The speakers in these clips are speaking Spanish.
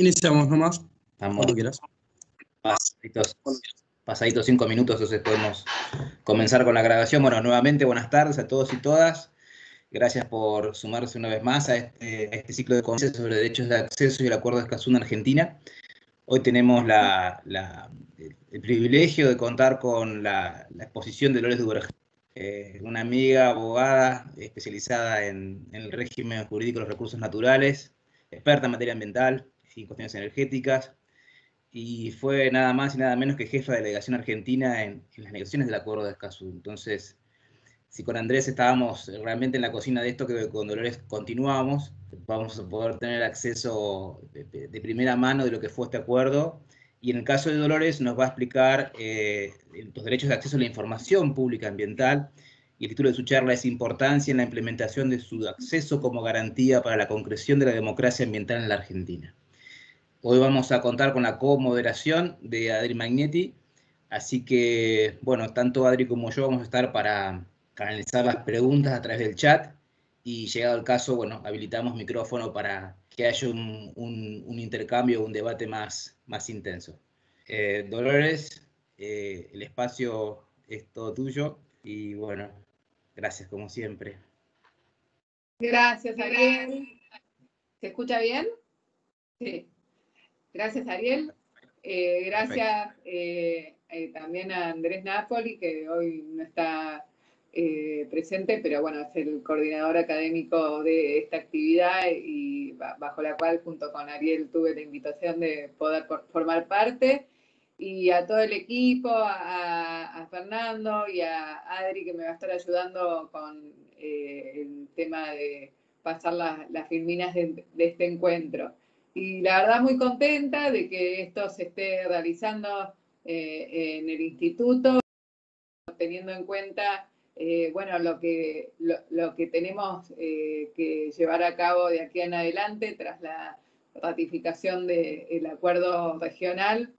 Iniciamos nomás. Estamos Cuando quieras. pasaditos, pasaditos cinco minutos, entonces podemos comenzar con la grabación. Bueno, nuevamente buenas tardes a todos y todas. Gracias por sumarse una vez más a este, a este ciclo de conferencias sobre derechos de acceso y el acuerdo de Escazú en Argentina. Hoy tenemos la- la- el privilegio de contar con la, la exposición de Dolores Duvergé, eh, una amiga abogada especializada en, en el régimen jurídico de los recursos naturales, experta en materia ambiental y cuestiones energéticas, y fue nada más y nada menos que jefa de delegación argentina en, las negociaciones del acuerdo de Escazú. Entonces, si con Andrés estábamos realmente en la cocina de esto, que con Dolores continuamos, vamos a poder tener acceso de primera mano de lo que fue este acuerdo. Y en el caso de Dolores nos va a explicar eh, los derechos de acceso a la información pública ambiental. Y el título de su charla es Importancia en la implementación de su acceso como garantía para la concreción de la democracia ambiental en la Argentina. Hoy vamos a contar con la co-moderación de Adri Magnetti, así que, bueno, tanto Adri como yo vamos a estar para canalizar las preguntas a través del chat y llegado el caso, bueno, habilitamos micrófono para que haya un, un- un intercambio, un debate más, intenso. Eh, Dolores, eh, el espacio es todo tuyo y bueno, gracias como siempre. Gracias, Ariel. ¿Se escucha bien? Sí. Gracias, Ariel. Eh, gracias eh, eh, también a Andrés Napoli, que hoy no está eh, presente, pero bueno, es el coordinador académico de esta actividad y ba- bajo la cual junto con Ariel tuve la invitación de poder formar parte. Y a todo el equipo, a, a Fernando y a Adri, que me va a estar ayudando con el tema de pasar las, las filminas de, de este encuentro. Y la verdad muy contenta de que esto se esté realizando eh, en el instituto, teniendo en cuenta eh, bueno, lo que, lo, que tenemos eh, que llevar a cabo de aquí en adelante tras la ratificación del acuerdo regional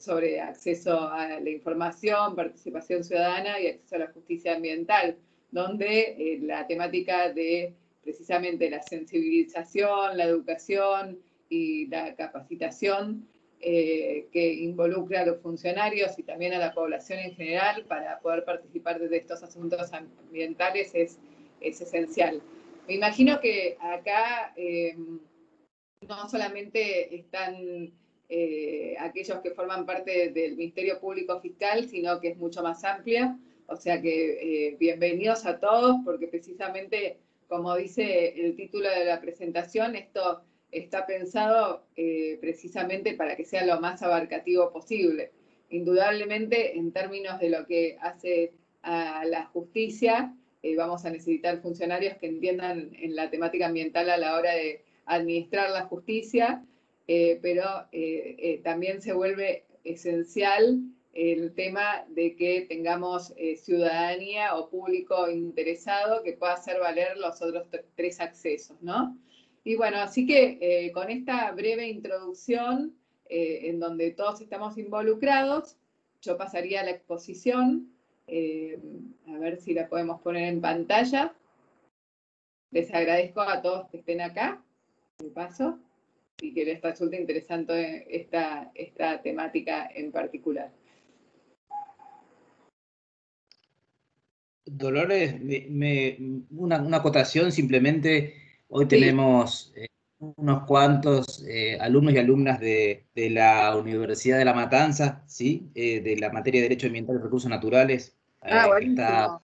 sobre acceso a la información, participación ciudadana y acceso a la justicia ambiental, donde la temática de precisamente la sensibilización, la educación y la capacitación eh, que involucra a los funcionarios y también a la población en general para poder participar de estos asuntos ambientales es, es esencial. Me imagino que acá eh, no solamente están eh, aquellos que forman parte del Ministerio Público Fiscal, sino que es mucho más amplia. O sea que eh, bienvenidos a todos, porque precisamente, como dice el título de la presentación, esto está pensado eh, precisamente para que sea lo más abarcativo posible. Indudablemente, en términos de lo que hace a la justicia, eh, vamos a necesitar funcionarios que entiendan en la temática ambiental a la hora de administrar la justicia, eh, pero eh, eh, también se vuelve esencial el tema de que tengamos eh, ciudadanía o público interesado que pueda hacer valer los otros tre- tres accesos, ¿no? Y bueno, así que eh, con esta breve introducción, eh, en donde todos estamos involucrados, yo pasaría a la exposición, eh, a ver si la podemos poner en pantalla. Les agradezco a todos que estén acá, de paso, y que les resulte interesante esta, esta temática en particular. Dolores, una, una acotación simplemente, hoy tenemos eh, unos cuantos eh, alumnos y alumnas de, de la Universidad de La Matanza, ¿sí? Eh, de la materia de Derecho Ambiental y Recursos Naturales. Ah, eh, que está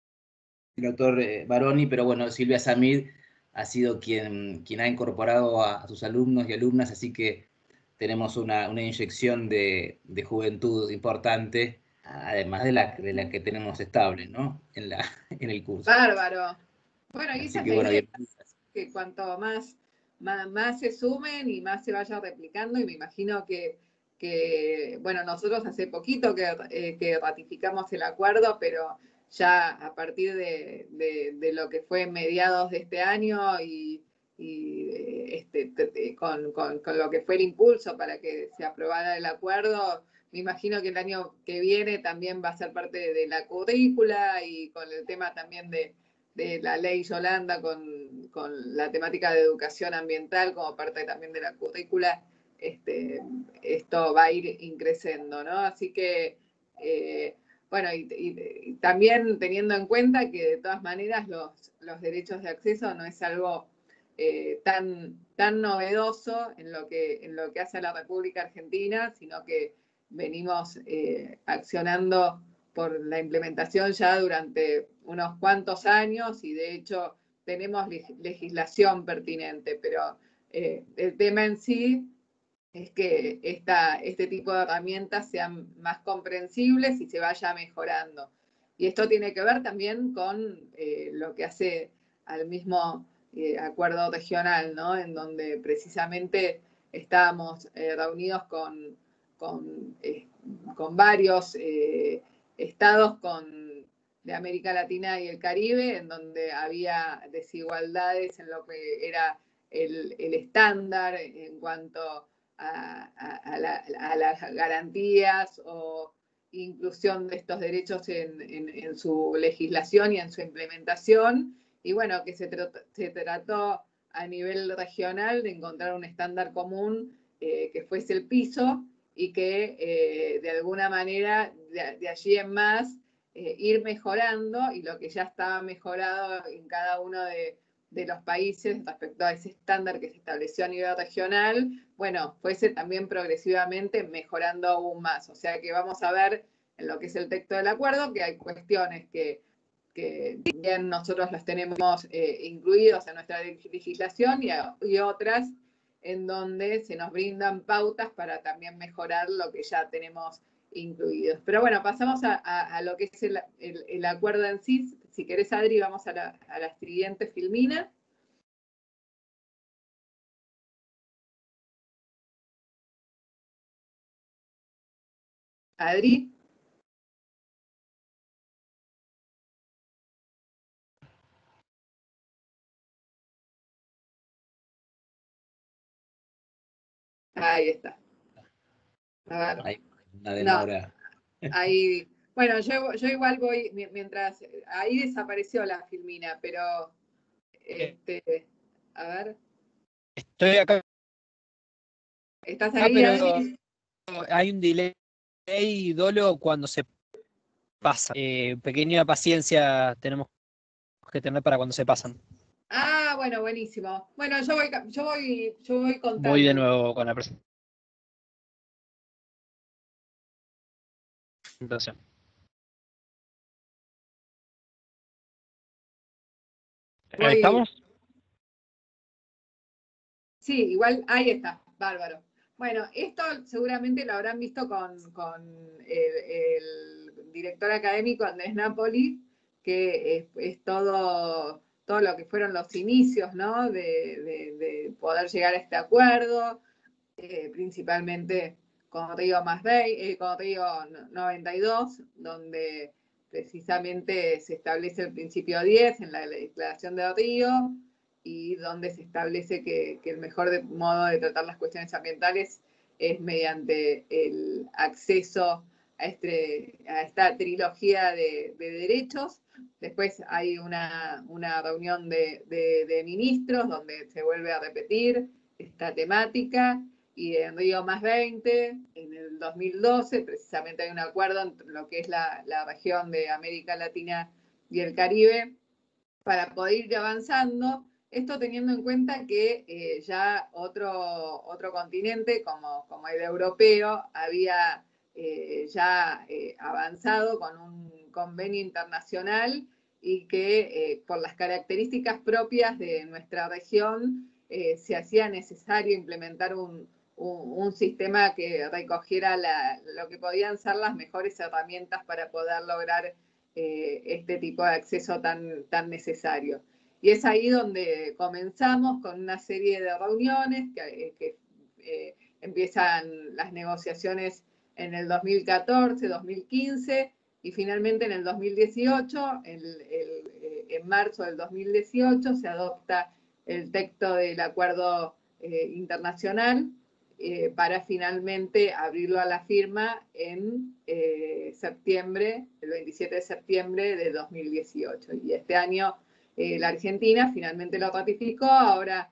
el doctor eh, Baroni, pero bueno, Silvia Samid ha sido quien, quien ha incorporado a, a sus alumnos y alumnas, así que tenemos una, una inyección de, de juventud importante, además de la, de la que tenemos estable, ¿no? En, la, en el curso. Bárbaro. Bueno, y Así que bueno. Que cuanto más, más, más se sumen y más se vaya replicando, y me imagino que, que, bueno, nosotros hace poquito que, eh, que ratificamos el acuerdo, pero ya a partir de, de- lo que fue mediados de este año y, y, eh, este, con, con- con lo que fue el impulso para que se aprobara el acuerdo, me imagino que el año que viene también va a ser parte de la currícula y con el tema también de, de la ley Yolanda con, con la temática de educación ambiental como parte también de la currícula, este, esto va a ir increciendo, ¿no? Así que, bueno, y, también teniendo en cuenta que de todas maneras los, los derechos de acceso no es algo tan, tan novedoso en lo, que, en lo que hace la República Argentina, sino que venimos accionando por la implementación ya durante unos cuantos años y de hecho tenemos legislación pertinente, pero eh, el tema en sí es que esta, este tipo de herramientas sean más comprensibles y se vaya mejorando. Y esto tiene que ver también con eh, lo que hace al mismo eh, acuerdo regional, ¿no? En donde precisamente estábamos reunidos con, con, con varios estados con, de América Latina y el Caribe, en donde había desigualdades en lo que era el, estándar en cuanto a, las garantías o inclusión de estos derechos en, su legislación y en su implementación. Y bueno, que se, trató, a nivel regional de encontrar un estándar común eh, que fuese el piso y que eh, de alguna manera de, allí en más eh, ir mejorando y lo que ya estaba mejorado en cada uno de, los países respecto a ese estándar que se estableció a nivel regional, bueno, fuese también progresivamente mejorando aún más. O sea que vamos a ver en lo que es el texto del acuerdo que hay cuestiones que, que bien nosotros las tenemos eh, incluidos en nuestra legislación y, y otras en donde se nos brindan pautas para también mejorar lo que ya tenemos incluidos. Pero bueno, pasamos a, lo que es el, acuerdo en sí. Si querés, Adri, vamos a la, siguiente filmina. Adri. Ahí está. A ver. una demora. ahí, bueno, yo, yo, igual voy, mientras, ahí desapareció la filmina, pero, este, a ver. Estoy acá. ¿Estás ah, ahí? hay un delay dolo cuando se pasa. Eh, pequeña paciencia tenemos que tener para cuando se pasan. Bueno, buenísimo. Bueno, yo voy, yo voy, yo voy contando. Voy de nuevo con la presentación. ¿Estamos? Sí, igual ahí está, bárbaro. Bueno, esto seguramente lo habrán visto con, el, director académico Andrés Napoli, que es todo todo lo que fueron los inicios, ¿no? De, poder llegar a este acuerdo, eh, principalmente, como te digo, más eh, como te digo, 92, donde precisamente se establece el principio 10 en la declaración de Río y donde se establece que, el mejor modo de tratar las cuestiones ambientales es mediante el acceso a, este, a esta trilogía de derechos Después hay una, reunión de, ministros donde se vuelve a repetir esta temática y en Río más 20, en el 2012, precisamente hay un acuerdo entre lo que es la, región de América Latina y el Caribe para poder ir avanzando. Esto teniendo en cuenta que eh, ya otro, otro continente como, como el europeo había eh, ya eh, avanzado con un convenio internacional y que eh, por las características propias de nuestra región se hacía necesario implementar un, sistema que recogiera lo que podían ser las mejores herramientas para poder lograr este tipo de acceso tan, tan necesario. Y es ahí donde comenzamos con una serie de reuniones que empiezan las negociaciones en el 2014, 2015, y finalmente en el 2018, eh, en marzo del 2018, se adopta el texto del acuerdo eh, internacional eh, para finalmente abrirlo a la firma en septiembre, el 27 de septiembre de 2018. Y este año la Argentina finalmente lo ratificó, ahora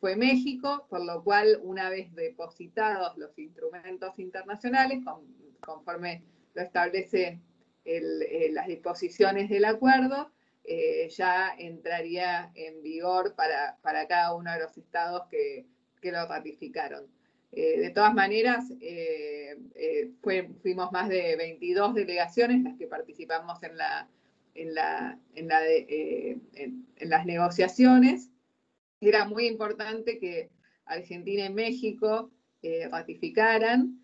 fue México, por lo cual una vez depositados los instrumentos internacionales, conforme lo establece las disposiciones del acuerdo, ya entraría en vigor para, cada uno de los estados que, que lo ratificaron. Eh, de todas maneras, eh, eh, fuimos más de 22 delegaciones las que participamos en, la, en, la, en, la en, las negociaciones. Era muy importante que Argentina y México ratificaran.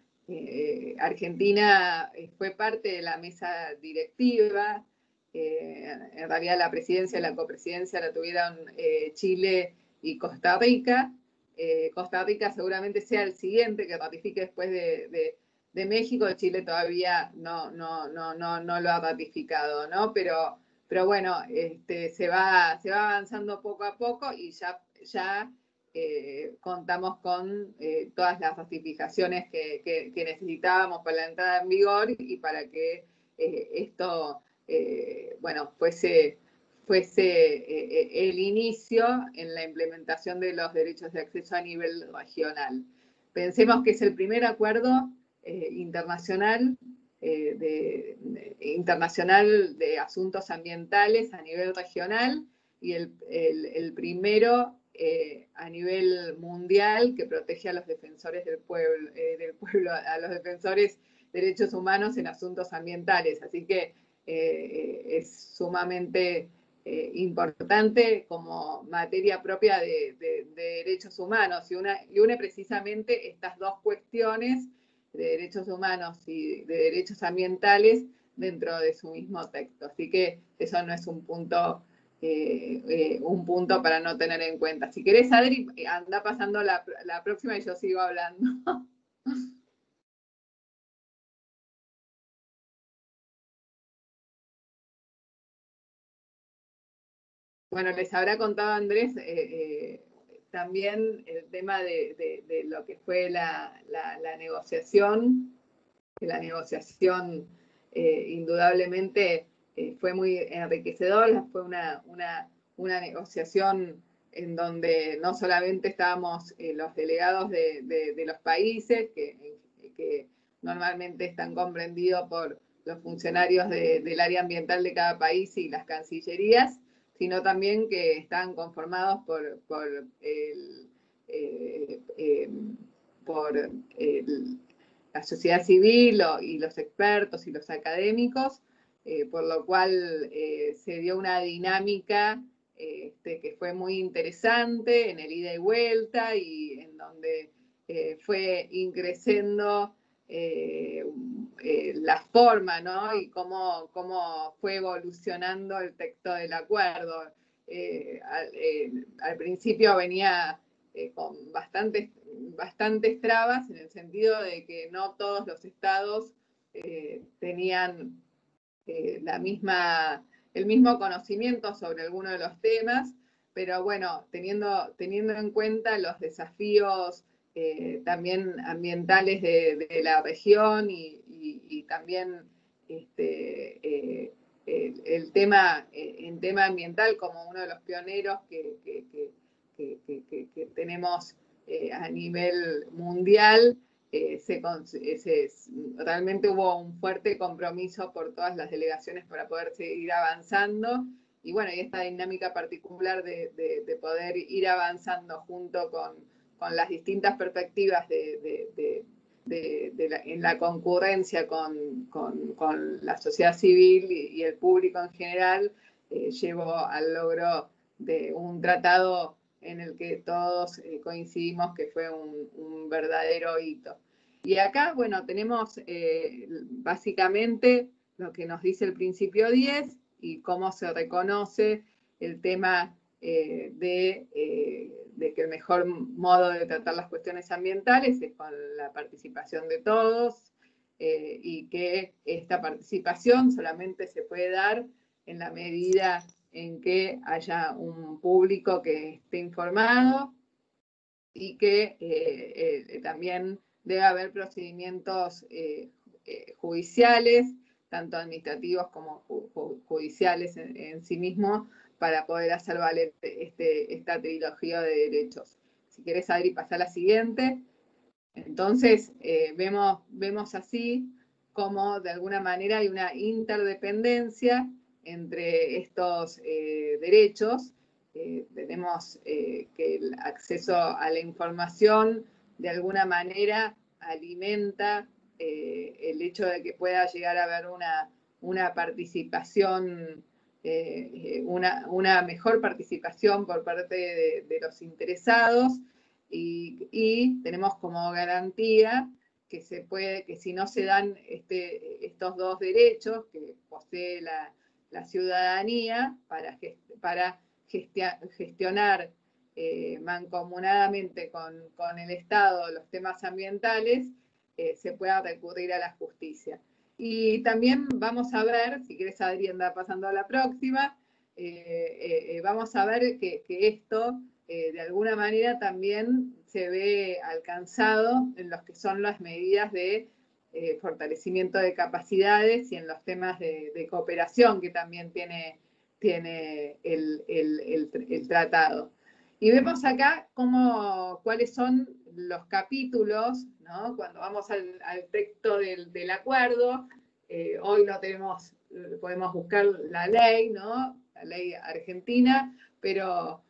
Argentina fue parte de la mesa directiva. en realidad la presidencia y la copresidencia la tuvieron Chile y Costa Rica. Eh, Costa Rica seguramente sea el siguiente que ratifique después de, México. Chile todavía no, no, no, no, no lo ha ratificado, ¿no? Pero, pero bueno, este, se, va, se va avanzando poco a poco y ya, ya eh, contamos con eh, todas las ratificaciones que, necesitábamos para la entrada en vigor y para que esto, bueno, fuese fuese eh, eh, el inicio en la implementación de los derechos de acceso a nivel regional. Pensemos que es el primer acuerdo eh, internacional, de, asuntos ambientales a nivel regional y el, primero a nivel mundial que protege a los defensores del pueblo, del pueblo, a los defensores de derechos humanos en asuntos ambientales. Así que es sumamente eh, importante como materia propia de, derechos humanos y une precisamente estas dos cuestiones de derechos humanos y de derechos ambientales dentro de su mismo texto. Así que eso no es un punto, eh, eh, un punto para no tener en cuenta. Si querés, Adri, anda pasando la, la próxima y yo sigo hablando. Bueno, les habrá contado Andrés eh, eh, también el tema de, lo que fue la, negociación, que la negociación eh, indudablemente fue muy enriquecedora, fue una, una, negociación en donde no solamente estábamos los delegados de, los países, que, que, normalmente están comprendidos por los funcionarios del área ambiental de cada país y las cancillerías, sino también que están conformados por, por, el, eh, eh, por la sociedad civil y los expertos y los académicos, eh, por lo cual se dio una dinámica este, que fue muy interesante en el ida y vuelta y en donde fue increciendo eh, eh, la forma, ¿no? Y cómo, cómo, fue evolucionando el texto del acuerdo. Eh, al, principio venía con bastantes, bastantes trabas en el sentido de que no todos los estados tenían la misma, el mismo conocimiento sobre algunos de los temas, pero bueno, teniendo, teniendo en cuenta los desafíos eh, también ambientales de, la región y, también este, eh, el, tema, eh, en tema ambiental como uno de los pioneros que, tenemos a nivel mundial. realmente hubo un fuerte compromiso por todas las delegaciones para poder seguir avanzando y bueno, y esta dinámica particular de poder ir avanzando junto con, con las distintas perspectivas en la concurrencia con, la sociedad civil y, el público en general, eh, llevó al logro de un tratado en el que todos eh, coincidimos que fue un, verdadero hito. Y acá, bueno, tenemos eh, básicamente lo que nos dice el principio 10 y cómo se reconoce el tema de de que el mejor modo de tratar las cuestiones ambientales es con la participación de todos eh, y que esta participación solamente se puede dar en la medida en que haya un público que esté informado y que eh, eh, también debe haber procedimientos judiciales, tanto administrativos como judiciales en, sí mismos, para poder hacer valer este, esta trilogía de derechos. Si querés, Adri, pasar a la siguiente. Entonces, eh, vemos, vemos así como de alguna manera hay una interdependencia entre estos eh, derechos. Eh, tenemos que el acceso a la información de alguna manera alimenta el hecho de que pueda llegar a haber una, una participación, una, una, mejor participación por parte de los interesados y, tenemos como garantía que se puede, que si no se dan este, estos dos derechos que posee la, ciudadanía para, para gestionar eh, mancomunadamente con, el Estado los temas ambientales, eh, se pueda recurrir a la justicia. Y también vamos a ver, si quieres Adri anda pasando a la próxima, eh, vamos a ver que, esto eh, de alguna manera también se ve alcanzado en los que son las medidas de eh, fortalecimiento de capacidades y en los temas de, cooperación que también tiene, tiene el, tratado. Y vemos acá cómo, cuáles son los capítulos, ¿no? cuando vamos al, texto del, acuerdo, eh, hoy no tenemos, podemos buscar la ley, ¿no? la ley argentina, pero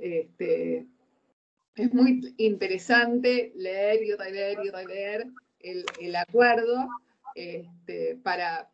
este, es muy interesante leer y releer y releer el, el acuerdo este, para,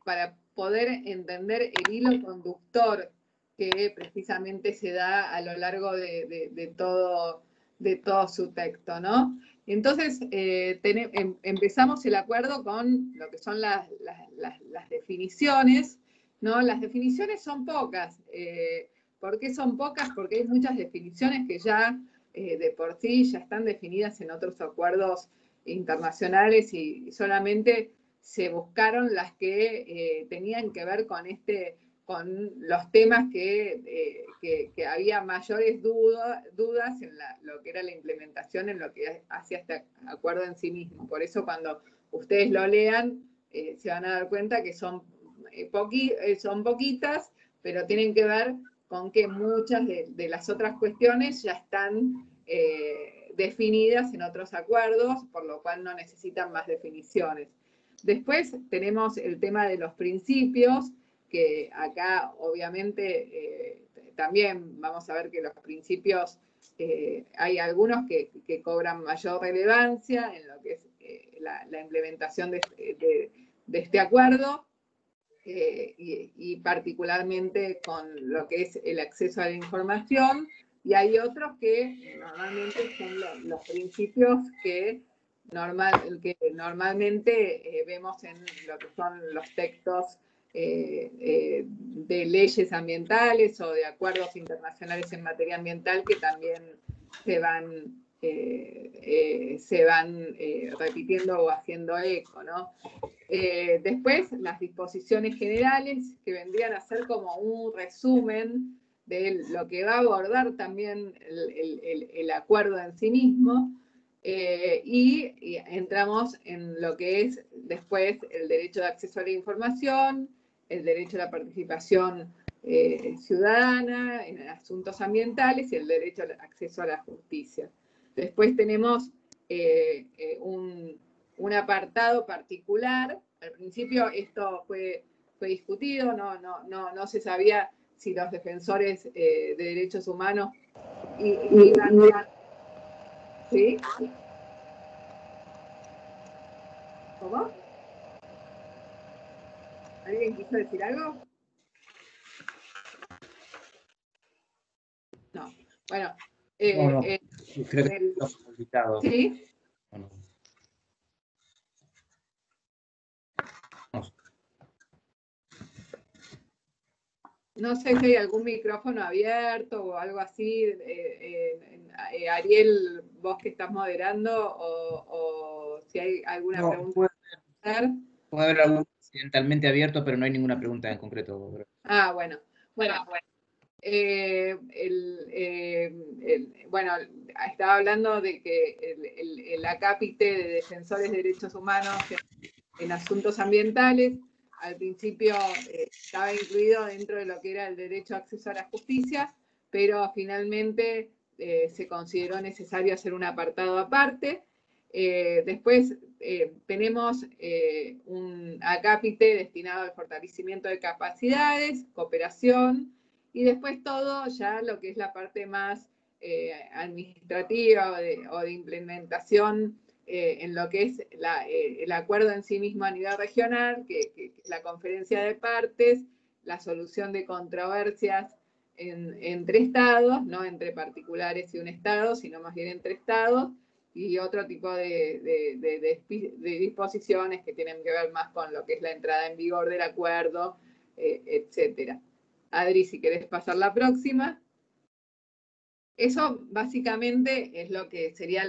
poder entender el hilo conductor que precisamente se da a lo largo de, todo, de todo su texto, ¿no? Entonces, eh, em, empezamos el acuerdo con lo que son las, las, definiciones, ¿no? Las definiciones son pocas. Eh, ¿Por qué son pocas? Porque hay muchas definiciones que ya eh, de por sí ya están definidas en otros acuerdos internacionales y solamente se buscaron las que tenían que ver con este con los temas que, eh, que, había mayores dudas en lo que era la implementación, en lo que hacía este acuerdo en sí mismo. Por eso cuando ustedes lo lean, se van a dar cuenta que son, son poquitas, pero tienen que ver con que muchas de, las otras cuestiones ya están eh, definidas en otros acuerdos, por lo cual no necesitan más definiciones. Después tenemos el tema de los principios, que acá obviamente eh, también vamos a ver que los principios, eh, hay algunos que, cobran mayor relevancia en lo que es la, implementación de, este acuerdo, eh, y, particularmente con lo que es el acceso a la información, y hay otros que normalmente son los, principios que, normal, que normalmente eh, vemos en lo que son los textos eh, de leyes ambientales o de acuerdos internacionales en materia ambiental que también se van eh, eh, se van eh, repitiendo o haciendo eco. ¿no? después, las disposiciones generales, que vendrían a ser como un resumen de lo que va a abordar también el, acuerdo en sí mismo, y, entramos en lo que es después el derecho de acceso a la información, el derecho a la participación ciudadana en asuntos ambientales y el derecho al acceso a la justicia. Después tenemos eh, eh, un, apartado particular. Al principio esto fue, fue discutido, no, no, no, no se sabía si los defensores eh, de derechos humanos iban a... ¿Sí? ¿Cómo? ¿Alguien quiso decir algo? No. Bueno, eh, creo que el, ¿Sí? No sé si hay algún micrófono abierto o algo así. Eh, eh, Ariel, vos que estás moderando, o, si hay alguna pregunta. Puede, puede haber algún accidentalmente abierto, pero no hay ninguna pregunta en concreto. Ah, bueno. Bueno, bueno. Eh, eh, bueno, estaba hablando de que el, acápite de defensores de derechos humanos en, asuntos ambientales al principio estaba incluido dentro de lo que era el derecho a acceso a la justicia, pero finalmente se consideró necesario hacer un apartado aparte. después tenemos un acápite destinado al fortalecimiento de capacidades, cooperación, y después todo ya lo que es la parte más eh, administrativa o de, implementación eh, en lo que es eh, el acuerdo en sí mismo a nivel regional, que, la conferencia de partes, la solución de controversias entre estados, no entre particulares y un estado, sino más bien entre estados, y otro tipo de, disposiciones que tienen que ver más con lo que es la entrada en vigor del acuerdo, etcétera. Adri, si querés pasar la próxima. Eso básicamente es lo que sería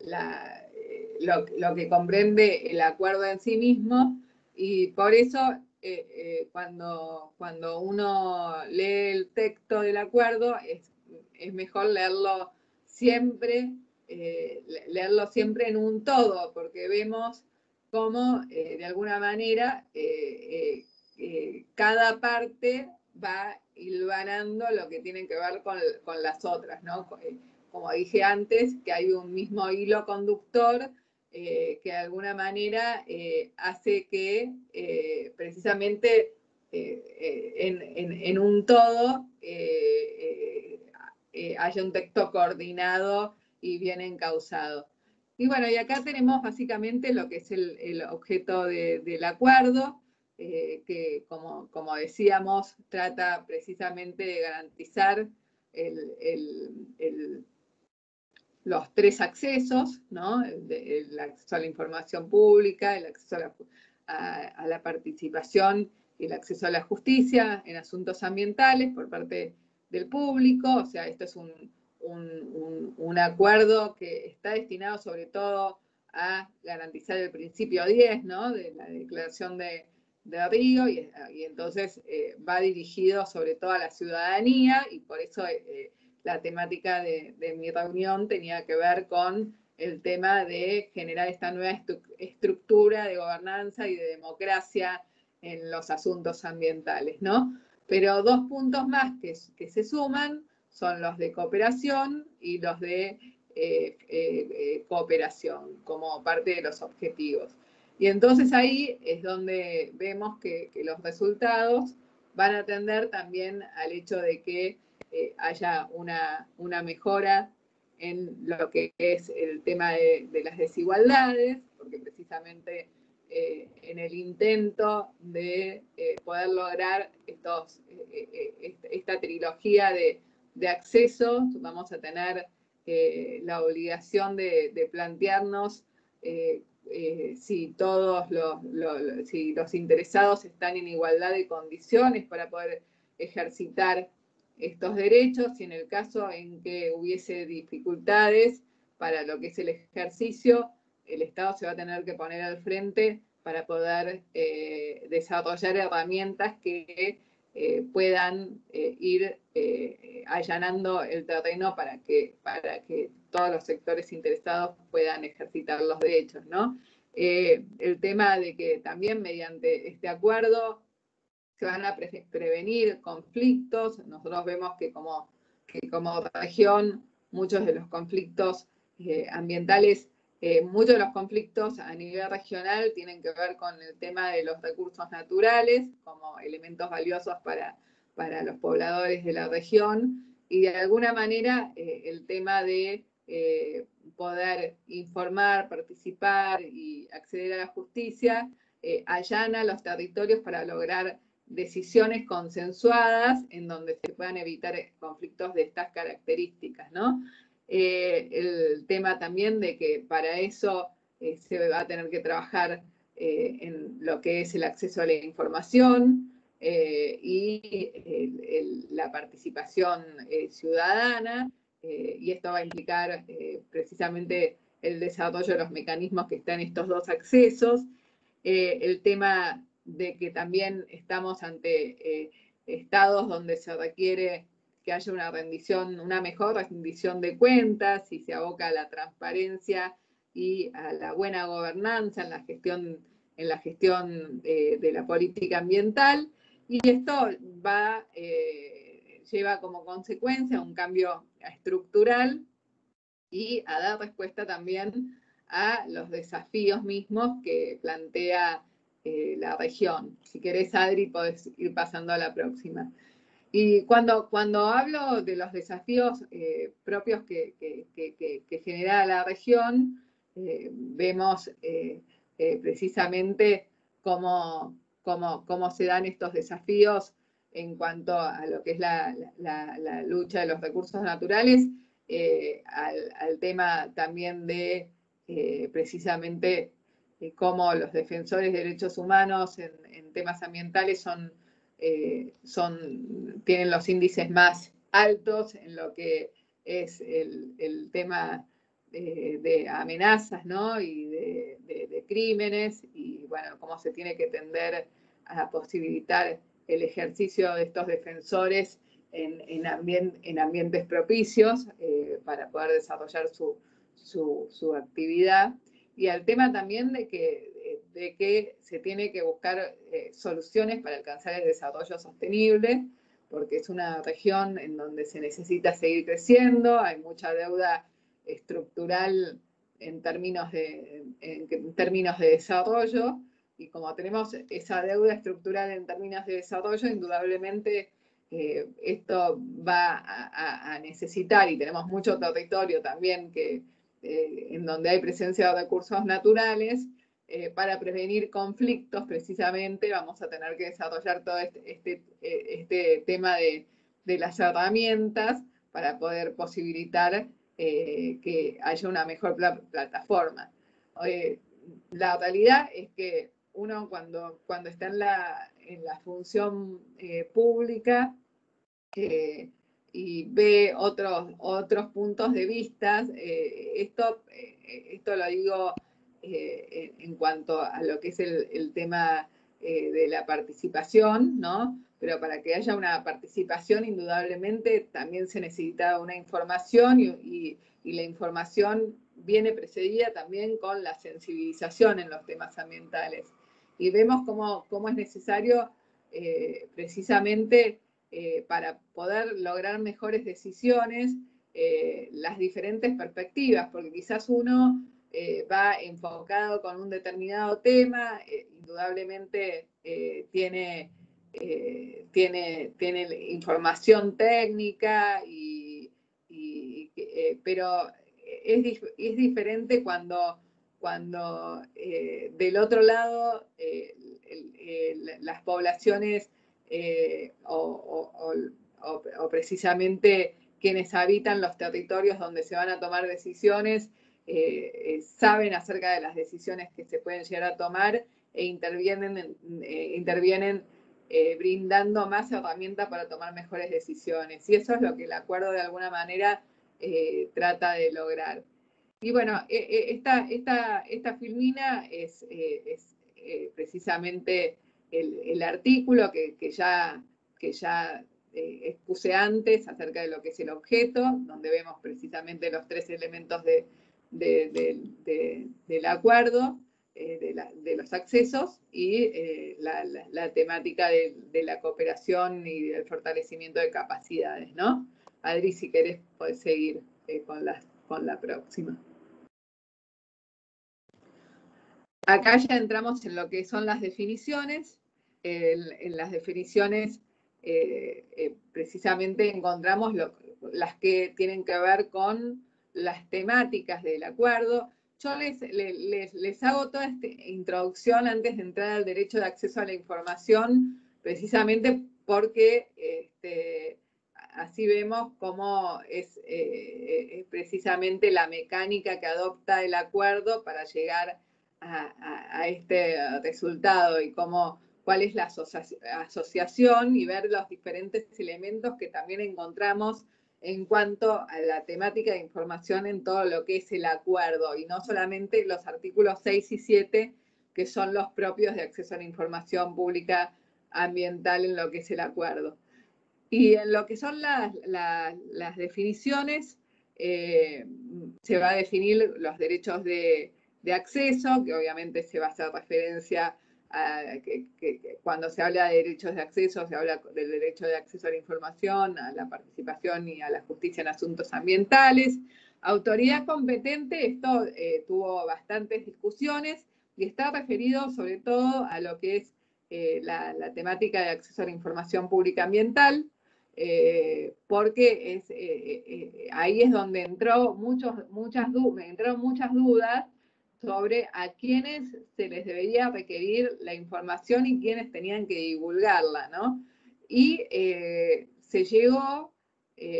eh, lo, que comprende el acuerdo en sí mismo y por eso eh, eh, cuando uno lee el texto del acuerdo es, mejor leerlo siempre, leerlo siempre en un todo, porque vemos cómo de alguna manera eh, cada parte va hilvanando lo que tiene que ver con, las otras, ¿no? Eh, como dije antes, que hay un mismo hilo conductor eh, que de alguna manera hace que precisamente en, un todo haya un texto coordinado y bien encausado. Y bueno, y acá tenemos básicamente lo que es el, objeto del acuerdo, eh, que, como, como, decíamos, trata precisamente de garantizar los tres accesos, ¿no? El, acceso a la información pública, el acceso a la, participación y el acceso a la justicia en asuntos ambientales por parte del público. O sea, esto es un, un, acuerdo que está destinado sobre todo a garantizar el principio 10, ¿no? De la Declaración de, de Río y, entonces eh, va dirigido sobre todo a la ciudadanía y por eso eh, la temática de, mi reunión tenía que ver con el tema de generar esta nueva estructura de gobernanza y de democracia en los asuntos ambientales, ¿no? Pero dos puntos más que, que se suman son los de cooperación y los de eh, cooperación como parte de los objetivos. Y entonces ahí es donde vemos que, los resultados van a tender también al hecho de que eh, haya una, mejora en lo que es el tema de, las desigualdades, porque precisamente eh, en el intento de eh, poder lograr estos, esta trilogía de, acceso, vamos a tener la obligación de, de plantearnos eh, si todos los, si los interesados están en igualdad de condiciones para poder ejercitar estos derechos y en el caso en que hubiese dificultades para lo que es el ejercicio, el Estado se va a tener que poner al frente para poder eh, desarrollar herramientas que eh, puedan ir allanando el terreno para que, para que todos los sectores interesados puedan ejercitar los derechos, ¿no? Eh, el tema de que también mediante este acuerdo se van a prevenir conflictos. Nosotros vemos que como, como región muchos de los conflictos eh, ambientales, eh, muchos de los conflictos a nivel regional tienen que ver con el tema de los recursos naturales como elementos valiosos para, para los pobladores de la región y de alguna manera el tema de eh, poder informar, participar y acceder a la justicia, eh, allana los territorios para lograr decisiones consensuadas en donde se puedan evitar conflictos de estas características, ¿no? Eh, el tema también de que para eso se va a tener que trabajar en lo que es el acceso a la información y la participación ciudadana, eh, y esto va a implicar eh, precisamente el desarrollo de los mecanismos que están en estos dos accesos, eh, el tema de que también estamos ante estados donde se requiere que haya una rendición, una mejor rendición de cuentas y se aboca a la transparencia y a la buena gobernanza en la gestión en la gestión de la política ambiental y esto va, lleva como consecuencia un cambio estructural y a dar respuesta también a los desafíos mismos que plantea eh, la región. Si querés, Adri, podés ir pasando a la próxima. Y cuando, cuando hablo de los desafíos eh, propios que, genera la región, eh, vemos precisamente cómo, cómo, cómo, se dan estos desafíos en cuanto a lo que es la, lucha de los recursos naturales eh, al, tema también de eh, precisamente eh, cómo los defensores de derechos humanos en, temas ambientales son, son, tienen los índices más altos en lo que es el, tema de, amenazas y de, crímenes y bueno, cómo se tiene que tender a posibilitar el ejercicio de estos defensores en, en, ambientes propicios eh, para poder desarrollar su, su, actividad. Y al tema también de que, de que se tiene que buscar eh, soluciones para alcanzar el desarrollo sostenible, porque es una región en donde se necesita seguir creciendo, hay mucha deuda estructural en términos de, en términos de desarrollo, y como tenemos esa deuda estructural en términos de desarrollo, indudablemente esto va a, necesitar, y tenemos mucho territorio también que, eh, en donde hay presencia de recursos naturales, eh, para prevenir conflictos precisamente vamos a tener que desarrollar todo este, este, eh, este tema de, las herramientas para poder posibilitar que haya una mejor plataforma. la realidad es que uno cuando, cuando está en la, en la función pública y ve otros, otros puntos de vista. Eh, esto, eh, esto lo digo eh, en cuanto a lo que es el, tema de la participación, ¿no? Pero para que haya una participación, indudablemente también se necesita una información y, la información viene precedida también con la sensibilización en los temas ambientales. Y vemos cómo, cómo es necesario precisamente eh, para poder lograr mejores decisiones, eh, las diferentes perspectivas, porque quizás uno eh, va enfocado con un determinado tema, indudablemente tiene, tiene, tiene información técnica, y, pero es, es, diferente cuando, cuando del otro lado las poblaciones eh, o, precisamente quienes habitan los territorios donde se van a tomar decisiones eh, eh, saben acerca de las decisiones que se pueden llegar a tomar e intervienen, intervienen brindando más herramientas para tomar mejores decisiones. Y eso es lo que el acuerdo de alguna manera trata de lograr. Y bueno, esta, esta, esta filmina es, es precisamente el, artículo que, ya, que ya eh, expuse antes acerca de lo que es el objeto, donde vemos precisamente los tres elementos de, del acuerdo, eh, de, los accesos y eh, la, temática de, la cooperación y del fortalecimiento de capacidades, ¿no? Adri, si querés, podés seguir con, la, con la próxima. Acá ya entramos en lo que son las definiciones en, las definiciones eh, eh, precisamente encontramos las que tienen que ver con las temáticas del acuerdo. Yo les, les, hago toda esta introducción antes de entrar al derecho de acceso a la información, precisamente porque este, así vemos cómo es eh, precisamente la mecánica que adopta el acuerdo para llegar a, a este resultado y cómo cuál es la asociación y ver los diferentes elementos que también encontramos en cuanto a la temática de información en todo lo que es el acuerdo y no solamente los artículos 6 y 7 que son los propios de acceso a la información pública ambiental en lo que es el acuerdo. Y en lo que son las, definiciones, eh, se va a definir los derechos de acceso, que obviamente se va a hacer referencia a que, cuando se habla de derechos de acceso, se habla del derecho de acceso a la información, a la participación y a la justicia en asuntos ambientales. Autoridad competente, esto eh, tuvo bastantes discusiones y está referido sobre todo a lo que es eh, la, temática de acceso a la información pública ambiental, eh, porque es, ahí es donde entró muchos, muchas, entraron muchas dudas sobre a quiénes se les debería requerir la información y quiénes tenían que divulgarla, ¿no? Y se llegó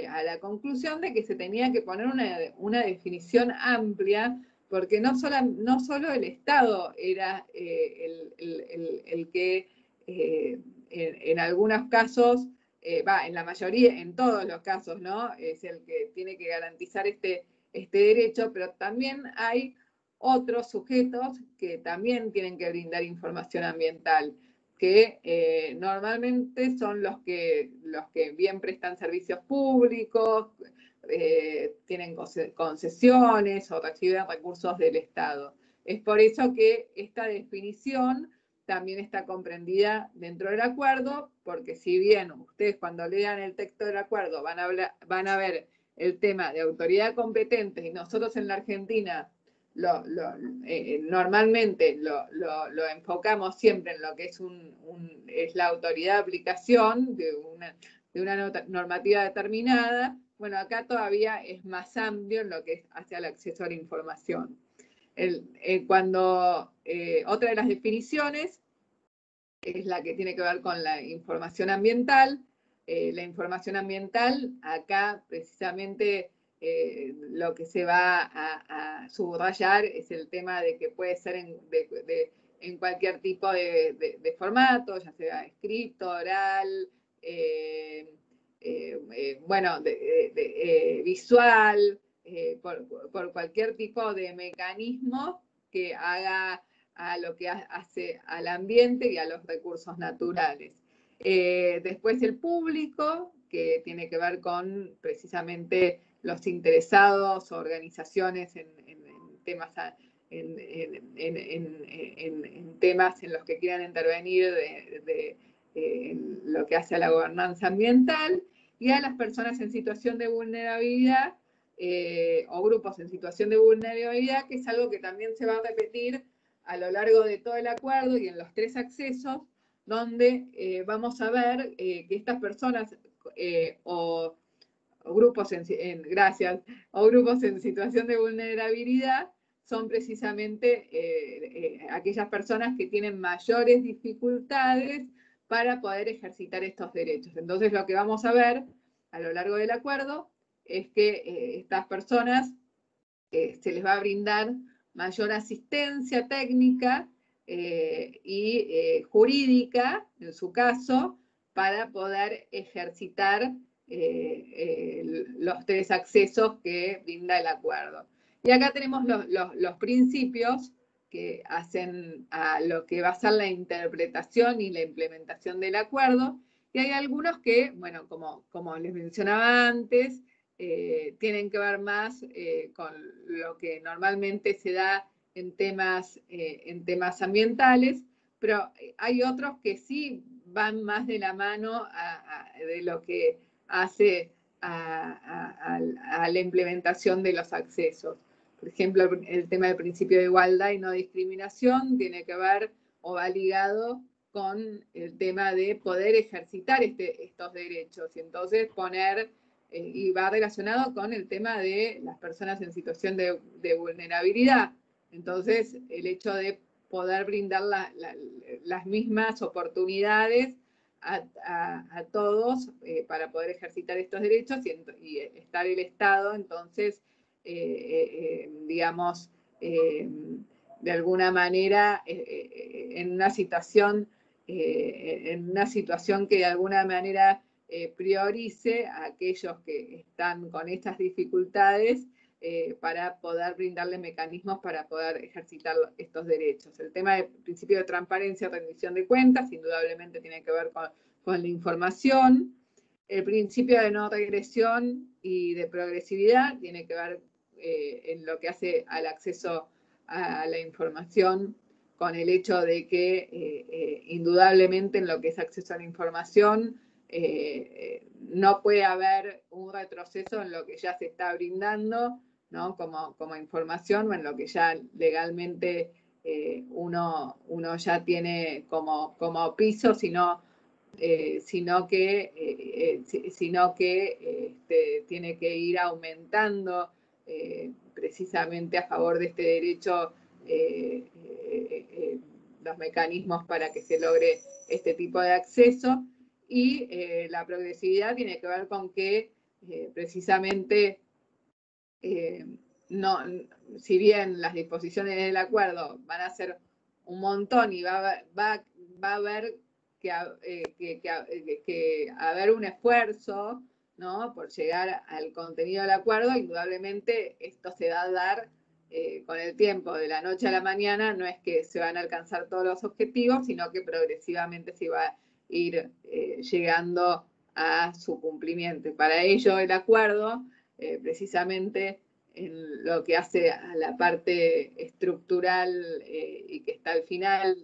a la conclusión de que se tenía que poner una, una definición amplia porque no, no solo el Estado era eh, el, que eh, en, algunos casos, eh, va, en la mayoría, en todos los casos, ¿no? Es el que tiene que garantizar este, este derecho, pero también hay otros sujetos que también tienen que brindar información ambiental, que normalmente son los que, los que bien prestan servicios públicos, eh, tienen concesiones o reciben recursos del Estado. Es por eso que esta definición también está comprendida dentro del acuerdo, porque si bien ustedes cuando lean el texto del acuerdo van a, van a ver el tema de autoridad competente y nosotros en la Argentina lo, eh, normalmente lo, enfocamos siempre en lo que es, un, es la autoridad de aplicación de una, de una normativa determinada, bueno, acá todavía es más amplio en lo que hace al acceso a la información. Eh, cuando eh, otra de las definiciones es la que tiene que ver con la información ambiental. Eh, la información ambiental, acá precisamente lo que se va a, subrayar es el tema de que puede ser en, cualquier tipo de, formato, ya sea escrito, oral, eh, eh, bueno, eh, visual, por, cualquier tipo de mecanismo que haga a lo que hace al ambiente y a los recursos naturales. después el público, que tiene que ver con precisamente los interesados, organizaciones en, temas... En, temas en los que quieran intervenir de, lo que hace a la gobernanza ambiental y a las personas en situación de vulnerabilidad eh, o grupos en situación de vulnerabilidad, que es algo que también se va a repetir a lo largo de todo el acuerdo y en los tres accesos, donde eh, vamos a ver eh, que estas personas o, grupos en, gracias, o grupos en situación de vulnerabilidad son precisamente aquellas personas que tienen mayores dificultades para poder ejercitar estos derechos. Entonces, lo que vamos a ver a lo largo del acuerdo es que eh, estas personas eh, se les va a brindar mayor asistencia técnica eh, y jurídica, en su caso, para poder ejercitar los tres accesos que brinda el acuerdo. Y acá tenemos los principios que hacen a lo que va a ser la interpretación y la implementación del acuerdo. Y hay algunos que, bueno, como, como les mencionaba antes, eh, tienen que ver más eh, con lo que normalmente se da en temas, eh, en temas ambientales, pero hay otros que sí van más de la mano de lo que hace a la implementación de los accesos. Por ejemplo, el tema del principio de igualdad y no discriminación tiene que ver o va ligado con el tema de poder ejercitar este, estos derechos y entonces poner, eh, y va relacionado con el tema de las personas en situación de, vulnerabilidad. Entonces, el hecho de poder brindar las mismas oportunidades a, todos eh, para poder ejercitar estos derechos y, estar el Estado, entonces, eh, eh, digamos, eh, de alguna manera en una situación, en una situación que de alguna manera priorice a aquellos que están con estas dificultades para poder brindarle mecanismos para poder ejercitar estos derechos. El tema del principio de transparencia, rendición de cuentas, indudablemente tiene que ver con, con la información. El principio de no regresión y de progresividad tiene que ver eh, en lo que hace al acceso a la información con el hecho de que indudablemente en lo que es acceso a la información no puede haber un retroceso en lo que ya se está brindando, ¿no? Como, como información o en lo que ya legalmente uno, uno ya tiene como, como piso, sino eh, sino que, eh, eh, sino que este, tiene que ir aumentando precisamente a favor de este derecho los mecanismos para que se logre este tipo de acceso. Y la progresividad tiene que ver con que precisamente no, si bien las disposiciones del acuerdo van a ser un montón y va, va, va a haber eh, que, que, que, haber un esfuerzo ¿no? por llegar al contenido del acuerdo, indudablemente esto se va a dar eh, con el tiempo, de la noche a la mañana, no es que se van a alcanzar todos los objetivos, sino que progresivamente se va a ir eh, llegando a su cumplimiento. Para ello el acuerdo, precisamente en lo que hace a la parte estructural y que está al final,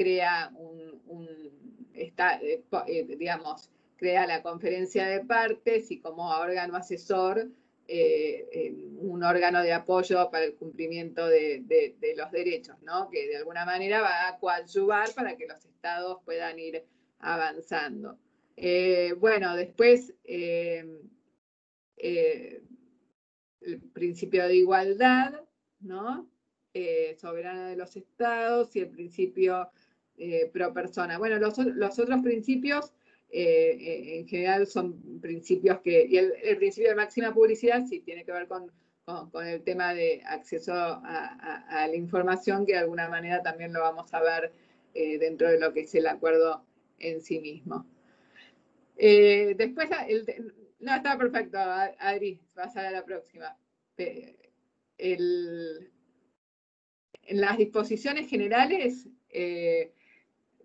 crea un, está, eh, eh, digamos, crea la conferencia de partes y como órgano asesor eh, un órgano de apoyo para el cumplimiento de, los derechos, ¿no? que de alguna manera va a coadyuvar para que los estados puedan ir avanzando. bueno, después el principio de igualdad, ¿no? soberana de los estados y el principio eh, pro persona. Bueno, los, otros principios eh, eh, en general son principios que, y el, principio de máxima publicidad sí tiene que ver con, el tema de acceso a, la información, que de alguna manera también lo vamos a ver dentro de lo que es el acuerdo en sí mismo. después, no, está perfecto, Adri, pasar a la próxima. en las disposiciones generales,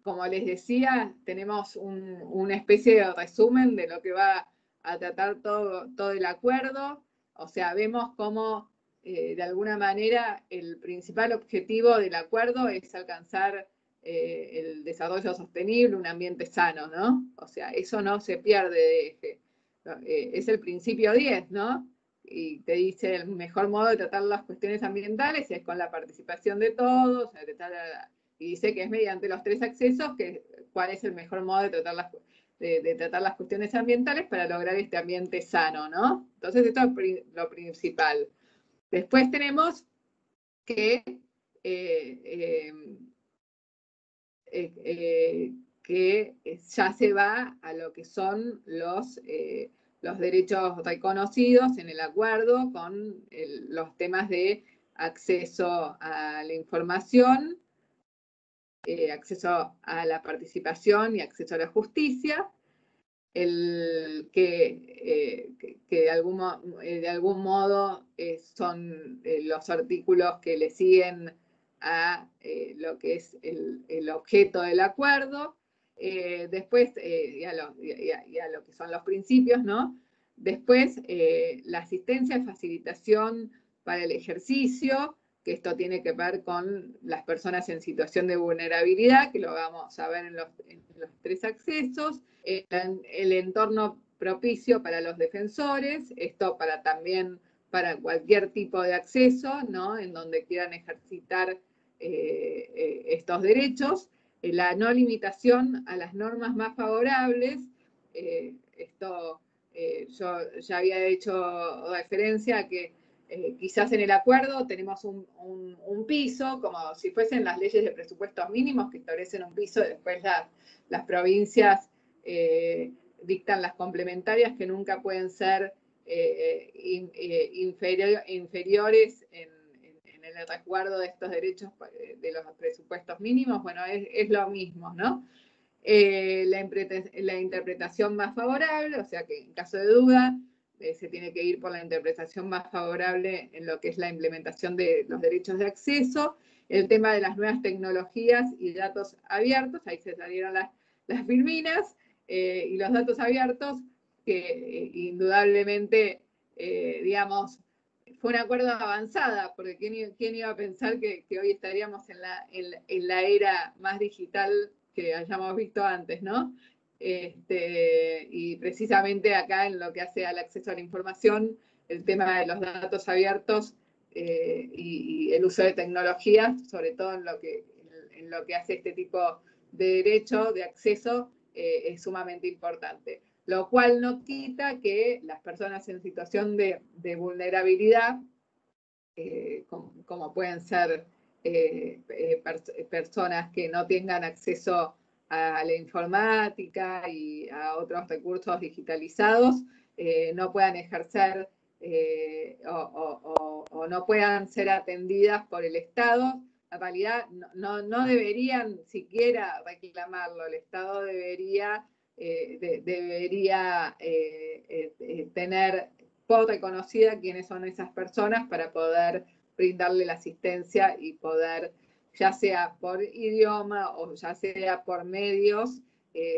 como les decía, tenemos una especie de resumen de lo que va a tratar todo, todo el acuerdo. O sea, vemos cómo eh, de alguna manera el principal objetivo del acuerdo es alcanzar eh, el desarrollo sostenible, un ambiente sano, ¿no? O sea, eso no se pierde de eje. Eh, es el principio 10, ¿no? Y te dice el mejor modo de tratar las cuestiones ambientales es con la participación de todos, y dice que es mediante los tres accesos que cuál es el mejor modo de tratar las, de, tratar las cuestiones ambientales para lograr este ambiente sano, ¿no? Entonces, esto es lo principal. Después tenemos que, eh, em, eh, eh, que ya se va a lo que son los, los derechos reconocidos en el acuerdo con los temas de acceso a la información, eh, acceso a la participación y acceso a la justicia, el, que, eh, que, de, algún, eh, de, algún, modo son los artículos que le siguen a lo que es el, objeto del acuerdo, después, y a, lo, que son los principios, ¿no? Después, la asistencia y facilitación para el ejercicio, que esto tiene que ver con las personas en situación de vulnerabilidad, que lo vamos a ver en los, tres accesos, el, entorno propicio para los defensores, esto para también para cualquier tipo de acceso, ¿no? En donde quieran ejercitar eh, eh, estos derechos, eh, la no limitación a las normas más favorables, esto yo ya había hecho referencia a que eh, quizás en el acuerdo tenemos un, piso, como si fuesen las leyes de presupuestos mínimos que establecen un piso y después las provincias eh, dictan las complementarias que nunca pueden ser eh, inferiores en, el resguardo de estos derechos de los presupuestos mínimos. Bueno, es, lo mismo, ¿no? la, la interpretación más favorable, o sea que en caso de duda, eh, se tiene que ir por la interpretación más favorable en lo que es la implementación de los derechos de acceso, el tema de las nuevas tecnologías y datos abiertos, ahí se salieron las, las filminas, eh, y los datos abiertos, que eh, indudablemente, digamos, fue un acuerdo avanzada, porque ¿quién, iba a pensar que, hoy estaríamos en la, era más digital que hayamos visto antes, ¿no? Este, y precisamente acá en lo que hace al acceso a la información, el tema de los datos abiertos eh, y, el uso de tecnologías, sobre todo en lo que, en lo que hace este tipo de derecho, de acceso, eh, es sumamente importante. Lo cual no quita que las personas en situación de, vulnerabilidad, eh, como, pueden ser personas que no tengan acceso a la informática y a otros recursos digitalizados, no puedan ejercer eh, o, no puedan ser atendidas por el Estado, en realidad no, no, deberían siquiera reclamarlo, el Estado debería, eh, debería eh, tener por reconocida quiénes son esas personas para poder brindarle la asistencia y poder, ya sea por idioma o ya sea por medios,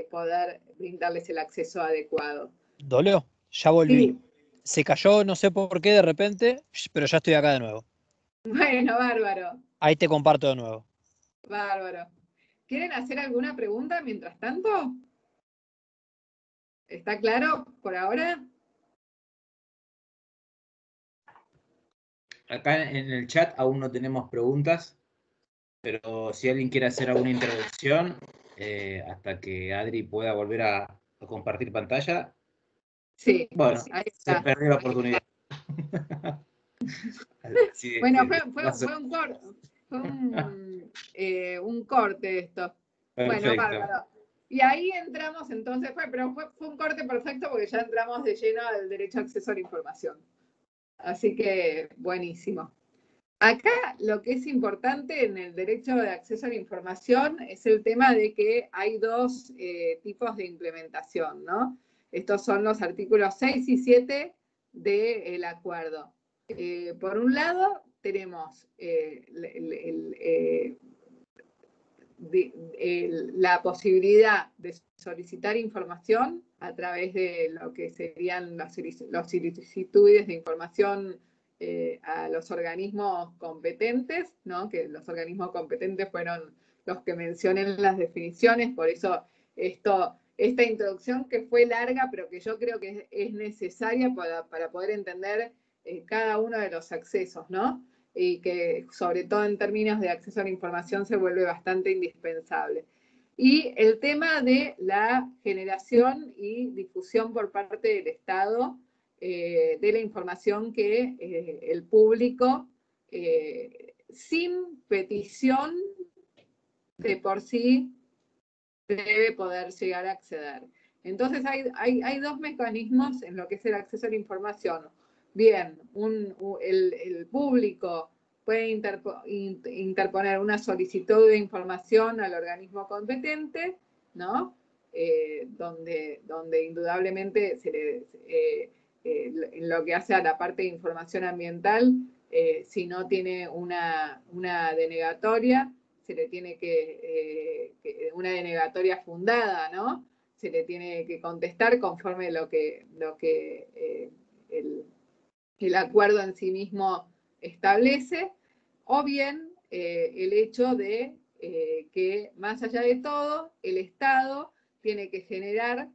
poder brindarles el acceso adecuado. ¿Doleo? Ya volví se cayó, no sé por qué de repente, pero ya estoy acá de nuevo. Bueno, bárbaro. Ahí te comparto de nuevo. Bárbaro. ¿Quieren hacer alguna pregunta mientras tanto? ¿Está claro por ahora? Acá en el chat aún no tenemos preguntas, pero si alguien quiere hacer alguna intervención, eh, hasta que Adri pueda volver a compartir pantalla, Sí, bueno, ahí está. se perdió la oportunidad. bueno, fue, fue, un corte, fue un, eh, un corte esto. Bueno, bárbaro. Y ahí entramos entonces, fue, pero fue, un corte perfecto porque ya entramos de lleno al derecho a acceso a la información. Así que buenísimo. Acá lo que es importante en el derecho de acceso a la información es el tema de que hay dos eh, tipos de implementación, ¿no? Estos son los artículos 6 y 7 del acuerdo. Eh, por un lado, tenemos eh, eh, la posibilidad de solicitar información a través de lo que serían las, solicitudes de información a los organismos competentes, ¿no? que los organismos competentes fueron los que mencionen las definiciones, por eso esto esta introducción que fue larga, pero que yo creo que es, necesaria para, poder entender eh, cada uno de los accesos, ¿no? Y que sobre todo en términos de acceso a la información se vuelve bastante indispensable. Y el tema de la generación y difusión por parte del Estado eh, de la información que eh, el público, sin petición de por sí, debe poder llegar a acceder. Entonces hay, dos mecanismos en lo que es el acceso a la información. Bien, el, público puede interponer una solicitud de información al organismo competente, ¿no? Eh, donde, donde indudablemente se eh, eh, lo que hace a la parte de información ambiental, si no tiene una, una denegatoria, se le tiene que, una denegatoria fundada, ¿no? Se le tiene que contestar conforme lo que, lo que eh, el, acuerdo en sí mismo establece, o bien eh, el hecho de que más allá de todo, el Estado tiene que generar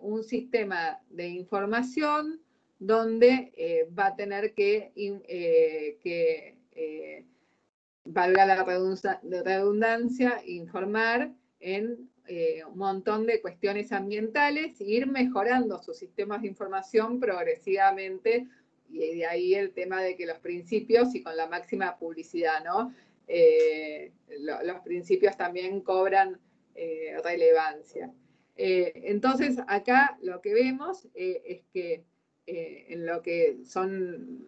un sistema de información donde va a tener que, que valga la redundancia, informar en eh, un montón de cuestiones ambientales e ir mejorando sus sistemas de información progresivamente y de ahí el tema de que los principios y con la máxima publicidad, ¿no? Eh, los principios también cobran eh, relevancia. entonces, acá lo que vemos es que en lo que son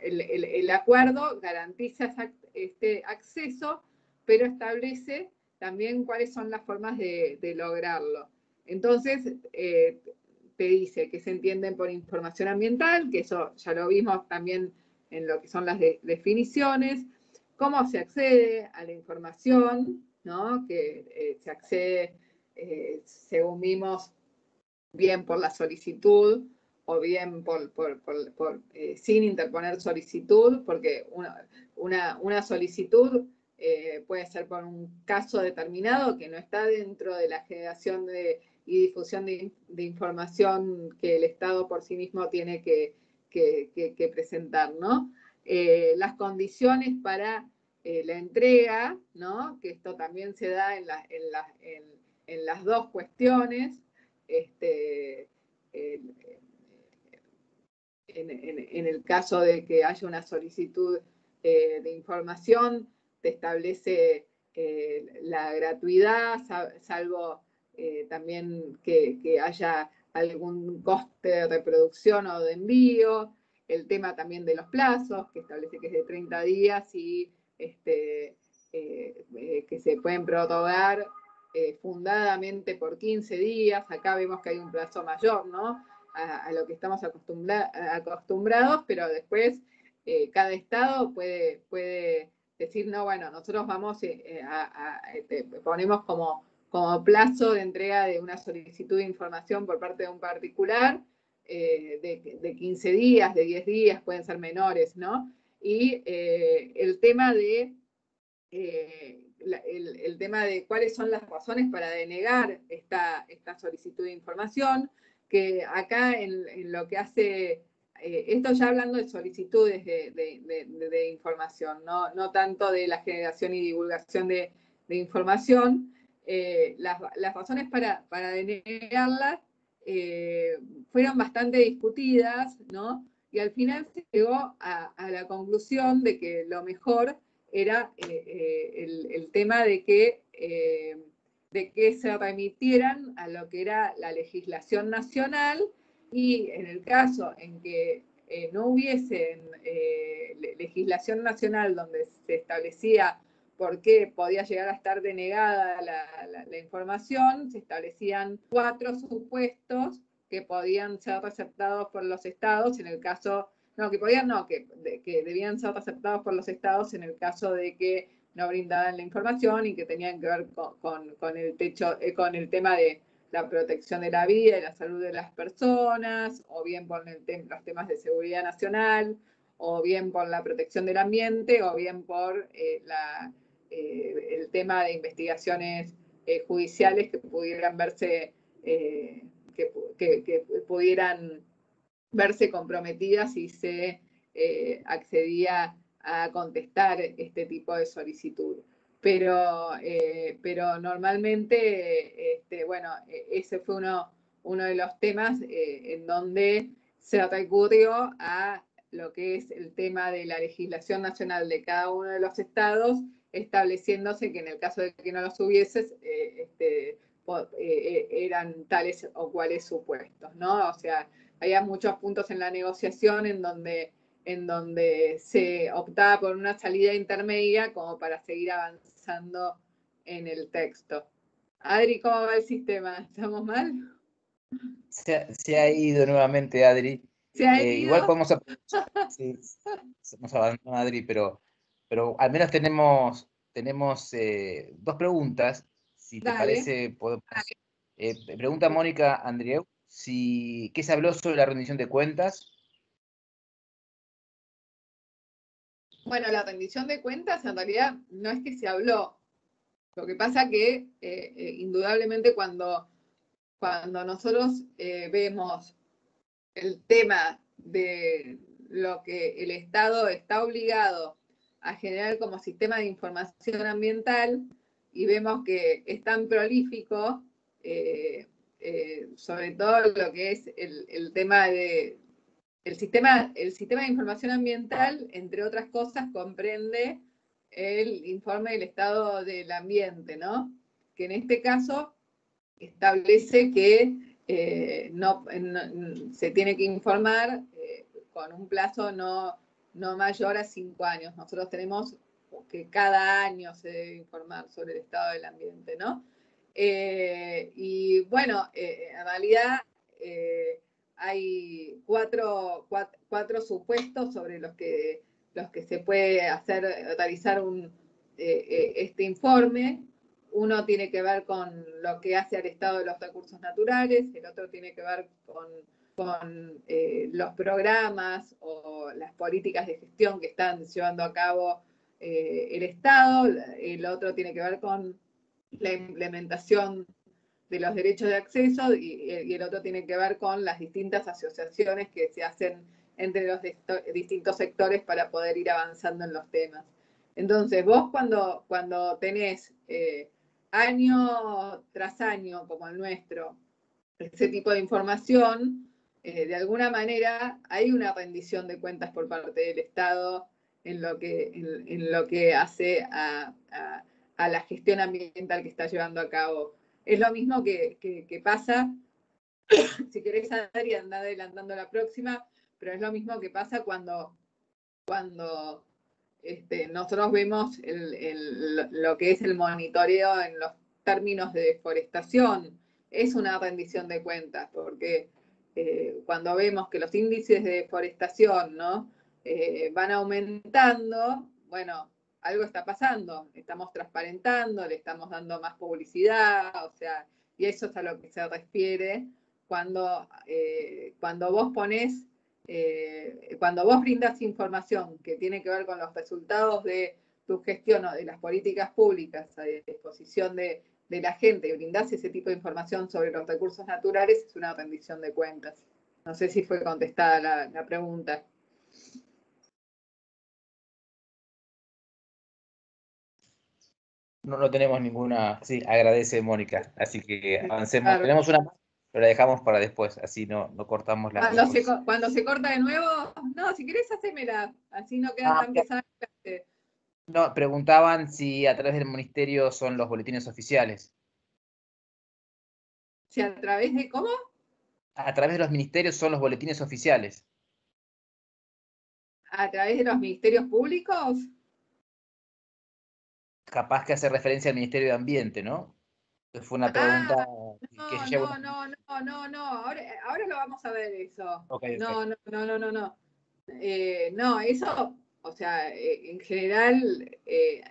el, acuerdo garantiza este acceso, pero establece también cuáles son las formas de, lograrlo. Entonces, eh, dice que se entienden por información ambiental, que eso ya lo vimos también en lo que son las definiciones, cómo se accede a la información, ¿no? que eh, se accede, eh, según vimos, bien por la solicitud o bien por, eh, sin interponer solicitud, porque una, una, solicitud puede ser por un caso determinado que no está dentro de la generación de, y difusión de, información que el Estado por sí mismo tiene que, presentar, ¿no? Eh, las condiciones para la entrega, ¿no? Que esto también se da en, las dos cuestiones, este, en, el caso de que haya una solicitud eh, de información, te establece eh, la gratuidad, salvo eh, también que, haya algún coste de reproducción o de envío, el tema también de los plazos, que establece que es de 30 días y este, que se pueden prorrogar fundadamente por 15 días. Acá vemos que hay un plazo mayor, ¿no? a, lo que estamos acostumbrados, pero después eh, cada estado puede, puede decir, no, bueno, nosotros vamos eh, eh, a, este, ponemos como, como plazo de entrega de una solicitud de información por parte de un particular de, de, 15 días, de 10 días, pueden ser menores, ¿no? Y el tema de el, tema de cuáles son las razones para denegar esta, esta solicitud de información, que acá en, lo que hace, eh, esto ya hablando de solicitudes de, información, ¿no? tanto de la generación y divulgación de, información, eh, las, razones para, para denegarlas eh, fueron bastante discutidas, ¿no? Y al final se llegó a, la conclusión de que lo mejor era el, el, tema de que de que se remitieran a lo que era la legislación nacional y en el caso en que eh, no hubiese eh, legislación nacional donde se establecía por qué podía llegar a estar denegada la, información, se establecían cuatro supuestos que podían ser receptados por los estados en el caso, no, que podían, no, que, que debían ser receptados por los estados en el caso de que no brindaban la información y que tenían que ver con, el techo, eh, con el tema de la protección de la vida y la salud de las personas, o bien por el los temas de seguridad nacional, o bien por la protección del ambiente, o bien por eh, eh, el tema de investigaciones judiciales que pudieran verse, que, pudieran verse comprometidas si se accedía a contestar este tipo de solicitud. Pero, eh, pero normalmente, este, bueno, e, ese fue uno, uno de los temas eh, en donde se recurrió a lo que es el tema de la legislación nacional de cada uno de los estados, estableciéndose que en el caso de que no los hubieses, eh, este, eran tales o cuales supuestos, ¿no? O sea, había muchos puntos en la negociación en donde en donde se optaba por una salida intermedia como para seguir avanzando en el texto. Adri, ¿cómo va el sistema? ¿Estamos mal? Se ha, ido nuevamente, Adri. ¿Se ha eh, ido? igual podemos sí, abandonado a Adri, pero, pero al menos tenemos, tenemos eh, dos preguntas. Si te parece, podemos. Eh, pregunta Mónica Andrieu si qué se habló sobre la rendición de cuentas Bueno, la rendición de cuentas en realidad no es que se habló. Lo que pasa que eh, eh, indudablemente cuando, cuando nosotros vemos el tema de lo que el Estado está obligado a generar como sistema de información ambiental y vemos que es tan prolífico, sobre todo lo que es el tema de, el sistema, el sistema de información ambiental, entre otras cosas, comprende el informe del estado del ambiente, ¿no? Que en este caso establece que eh, no, se tiene que informar eh, con un plazo no, no mayor a cinco años. Nosotros tenemos que cada año se debe informar sobre el estado del ambiente, ¿no? Eh, y bueno, en realidad hay cuatro, cuatro, supuestos sobre los que, los que se puede hacer, realizar un, eh, eh, este informe. Uno tiene que ver con lo que hace al estado de los recursos naturales, el otro tiene que ver con, con eh, los programas o las políticas de gestión que están llevando a cabo eh, el Estado, el otro tiene que ver con la implementación de los derechos de acceso y, el otro tiene que ver con las distintas asociaciones que se hacen entre los distintos sectores para poder ir avanzando en los temas. Entonces, vos cuando, cuando tenés eh, año tras año, como el nuestro, ese tipo de información, eh, de alguna manera hay una rendición de cuentas por parte del Estado en lo que, en, lo que hace a, la gestión ambiental que está llevando a cabo. Es lo mismo que, pasa, si querés, Adri, anda adelantando la próxima, pero es lo mismo que pasa cuando, cuando este, nosotros vemos lo que es el monitoreo en los términos de deforestación. Es una rendición de cuentas, porque eh, cuando vemos que los índices de deforestación ¿no? Eh, van aumentando, bueno, algo está pasando, estamos transparentando, le estamos dando más publicidad, o sea, y eso es a lo que se refiere cuando, eh, cuando vos pones, cuando vos brindas información que tiene que ver con los resultados de tu gestión o de las políticas públicas a disposición de, la gente y brindás ese tipo de información sobre los recursos naturales, es una rendición de cuentas. No sé si fue contestada la pregunta. No, no tenemos ninguna. Sí, agradece Mónica. Así que avancemos. Tenemos una pero la dejamos para después, así no, no cortamos la. Cuando se, cuando se corta de nuevo, no, si querés, hacémela. Así no queda ah, tan pesada. No, preguntaban si a través del ministerio son los boletines oficiales. ¿Si a través de cómo? A través de los ministerios son los boletines oficiales. ¿A través de los ministerios públicos? capaz que hace referencia al Ministerio de Ambiente, ¿no? Fue una pregunta ah, que no, no, no, no, no, ahora, ahora, lo vamos a ver eso. no, no, no, no, no, no. Eh, no, eso, o sea, eh, en general, eh,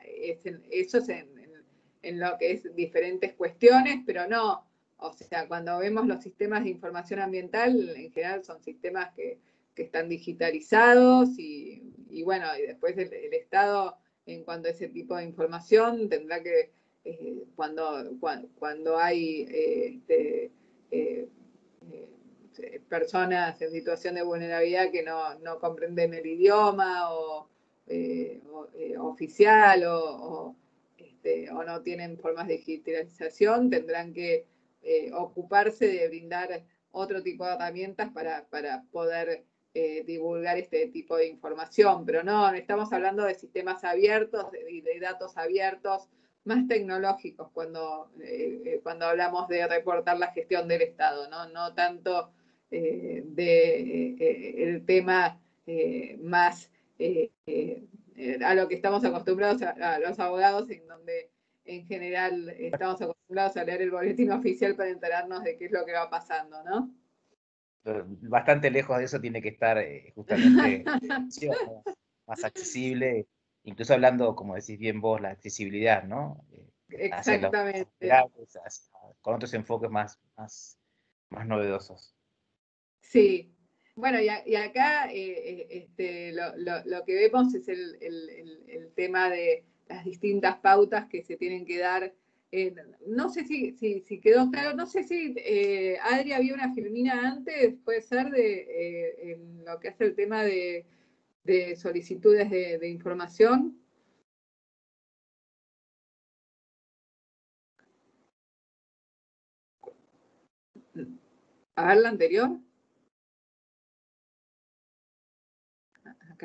eso es en, lo que es diferentes cuestiones, pero no, o sea, cuando vemos los sistemas de información ambiental, en general son sistemas que, que están digitalizados y, bueno, y después el Estado en cuanto a ese tipo de información, tendrá que, eh, cuando, cuando, hay eh, este, personas en situación de vulnerabilidad que no, comprenden el idioma o, oficial este, o, no tienen formas de digitalización, tendrán que ocuparse de brindar otro tipo de herramientas para, para poder eh, divulgar este tipo de información, pero no, estamos hablando de sistemas abiertos y de, datos abiertos más tecnológicos cuando, eh, eh, cuando hablamos de reportar la gestión del Estado, no, no tanto del de, el tema más a lo que estamos acostumbrados a, los abogados, en donde en general estamos acostumbrados a leer el boletín oficial para enterarnos de qué es lo que va pasando, ¿no? bastante lejos de eso tiene que estar eh, justamente más accesible, incluso hablando, como decís bien vos, la accesibilidad, ¿no? Eh, Exactamente. con otros enfoques más, más, más novedosos. Sí. Bueno, y, acá eh, este, lo, que vemos es el, tema de las distintas pautas que se tienen que dar eh, no sé si, quedó claro, no sé si eh, Adri había una filmina antes, puede ser, de eh, lo que hace el tema de, solicitudes de, información. A ver la anterior.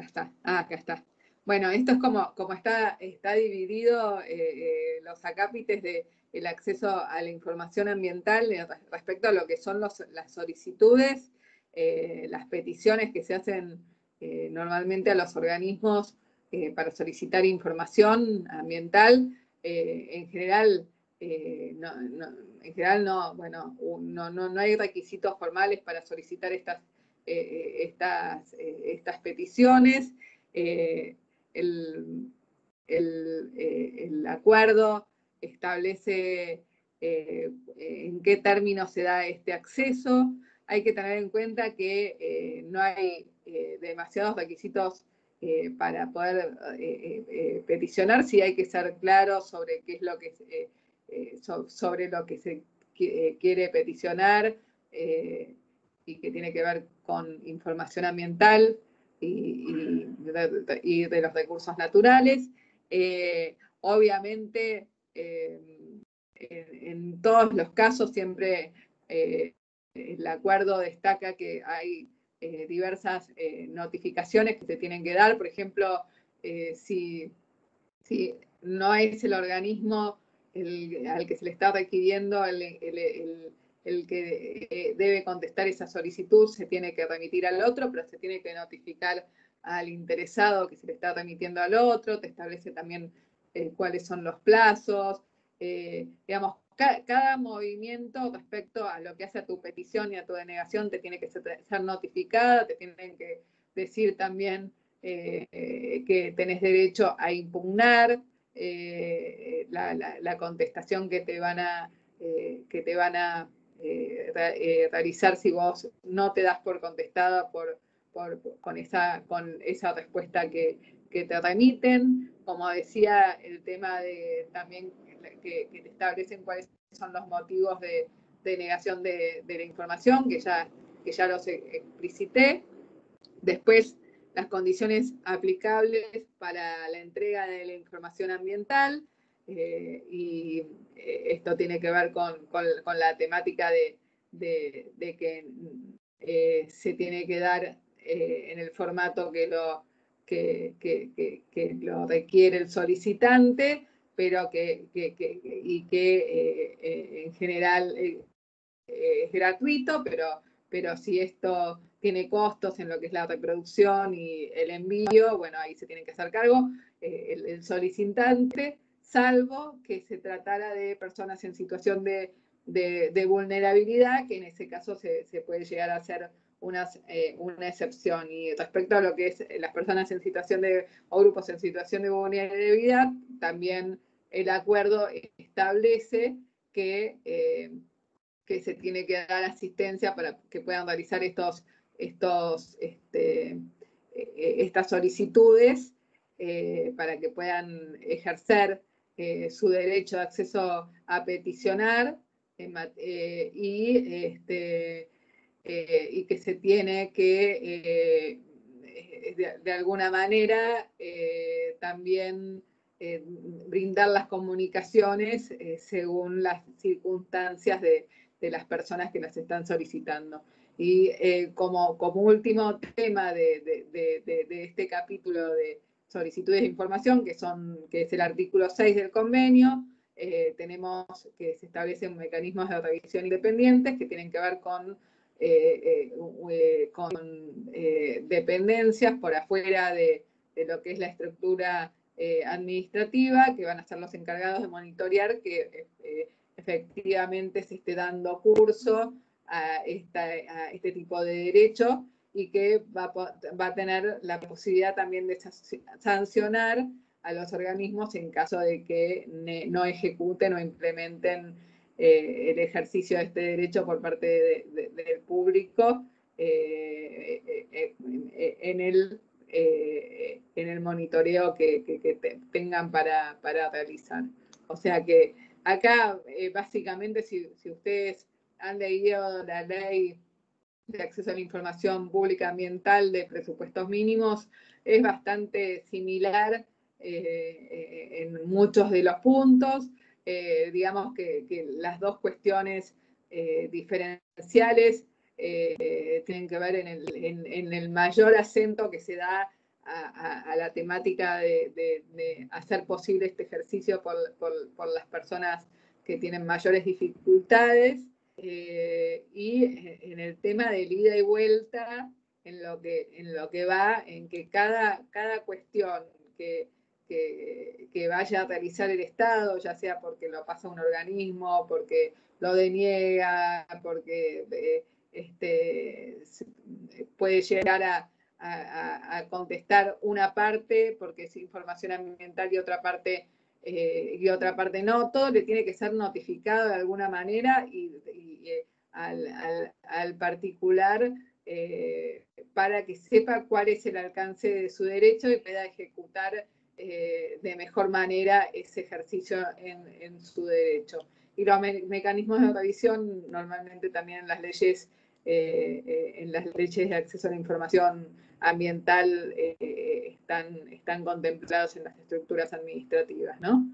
Acá está, ah, acá está. Bueno, esto es como, como está, está dividido eh, eh, los acápites del el acceso a la información ambiental eh, respecto a lo que son las solicitudes, las peticiones que se hacen normalmente a los organismos para solicitar información ambiental. en general, no, en general no, bueno, no, no, no, hay requisitos formales para solicitar estas, estas, estas peticiones el, eh, el, acuerdo establece eh, en qué términos se da este acceso. hay que tener en cuenta que eh, no hay eh, demasiados requisitos eh, para poder peticionar, sí hay que ser claro sobre qué es lo que sobre lo que se quiere peticionar y que tiene que ver con información ambiental y, de, los recursos naturales. obviamente, en, todos los casos siempre el acuerdo destaca que hay eh, diversas eh, notificaciones que se tienen que dar. Por ejemplo, eh, si, si, no es el organismo al que se le está requiriendo el que debe contestar esa solicitud, se tiene que remitir al otro, pero se tiene que notificar al interesado que se le está remitiendo al otro, te establece también cuáles son los plazos, digamos, cada, movimiento respecto a lo que hace a tu petición y a tu denegación te tiene que ser, notificada, te tienen que decir también eh, que tenés derecho a impugnar eh, la, contestación que te van a, eh, que te van a realizar si vos no te das por contestada por, con, esa, con esa respuesta que, que te remiten. Como decía, el tema de también que, te establecen cuáles son los motivos de, negación de, la información, que ya, que ya los explicité. Después, las condiciones aplicables para la entrega de la información ambiental, eh, y eh, esto tiene que ver con, la temática de, que eh, se tiene que dar en el formato que lo, que, que, lo requiere el solicitante, pero que, y que en general es gratuito, pero, pero si esto tiene costos en lo que es la reproducción y el envío, bueno, ahí se tiene que hacer cargo el, solicitante, salvo que se tratara de personas en situación de, vulnerabilidad, que en ese caso se, puede llegar a hacer una excepción. Y respecto a lo que es las personas en situación de, o grupos en situación de vulnerabilidad, también el acuerdo establece que, eh, se tiene que dar asistencia para que puedan realizar este, eh, estas solicitudes eh, para que puedan ejercer su derecho de acceso a peticionar y, este, y que se tiene que, de, alguna manera, también eh, brindar las comunicaciones eh, según las circunstancias de, las personas que las están solicitando. Y eh, como, como último tema de, este capítulo de solicitudes de información, que, son, que es el artículo 6 del convenio, tenemos que se establecen mecanismos de revisión independientes que tienen que ver con, con dependencias por afuera de, lo que es la estructura eh, administrativa, que van a ser los encargados de monitorear que eh, efectivamente se esté dando curso a, este tipo de derecho y que va, a tener la posibilidad también de sancionar a los organismos en caso de que no ejecuten o implementen eh, el ejercicio de este derecho por parte del público en el eh, en el monitoreo que, tengan para, realizar. O sea que acá, eh, básicamente, si, ustedes han leído la ley de acceso a la información pública ambiental de presupuestos mínimos, es bastante similar eh, en muchos de los puntos. digamos que, las dos cuestiones diferenciales eh, tienen que ver en el, mayor acento que se da a, la temática de, hacer posible este ejercicio por, las personas que tienen mayores dificultades eh, y en el tema de ida y vuelta, en lo que, en lo que va, en que cada, cada cuestión que, que, vaya a realizar el Estado, ya sea porque lo pasa un organismo, porque lo deniega, porque eh, este, puede llegar a, contestar una parte porque es información ambiental y otra parte eh, y otra parte no, todo le tiene que ser notificado de alguna manera y, eh, al, particular eh, para que sepa cuál es el alcance de su derecho y pueda ejecutar eh, de mejor manera ese ejercicio en, su derecho. Y los mecanismos de revisión normalmente también las leyes, eh, en las leyes de acceso a la información ambiental están, están contemplados en las estructuras administrativas, ¿no?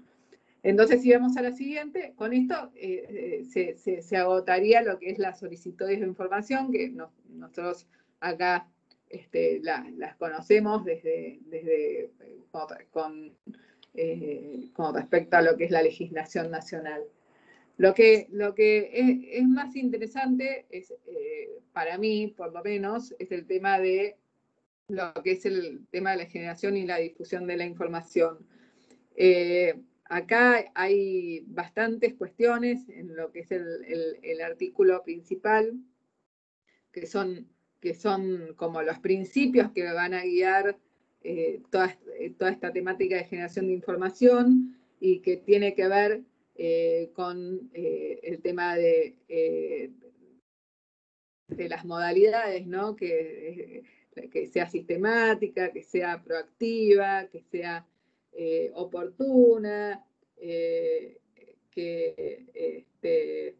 Entonces, si vamos a la siguiente, con esto eh, eh, se, agotaría lo que es la solicitudes de información, que nosotros acá este, las conocemos desde, desde con, eh, con, respecto a lo que es la legislación nacional. Lo que, lo que es, más interesante, es, para mí por lo menos, es el tema de lo que es el tema de la generación y la difusión de la información. Acá hay bastantes cuestiones en lo que es el, artículo principal, que son, que son como los principios que van a guiar eh, toda, toda, esta temática de generación de información y que tiene que ver eh, con eh, el tema de, de las modalidades, ¿no? que, que sea sistemática, que sea proactiva, que sea eh, oportuna, eh, que, este,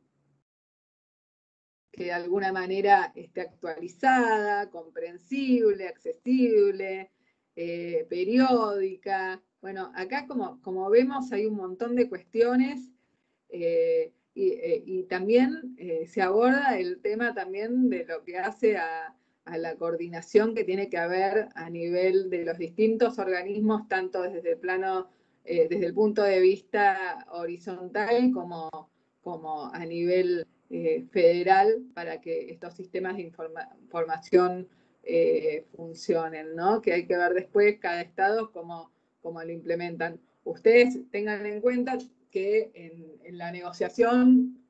que de alguna manera esté actualizada, comprensible, accesible, eh, periódica. Bueno, acá como, como, vemos hay un montón de cuestiones y, y, también se aborda el tema también de lo que hace a, la coordinación que tiene que haber a nivel de los distintos organismos, tanto desde el plano, eh, desde el punto de vista horizontal como, como a nivel eh, federal, para que estos sistemas de información eh, funcionen, ¿no? Que hay que ver después cada estado cómo, cómo lo implementan. Ustedes tengan en cuenta que en, la negociación,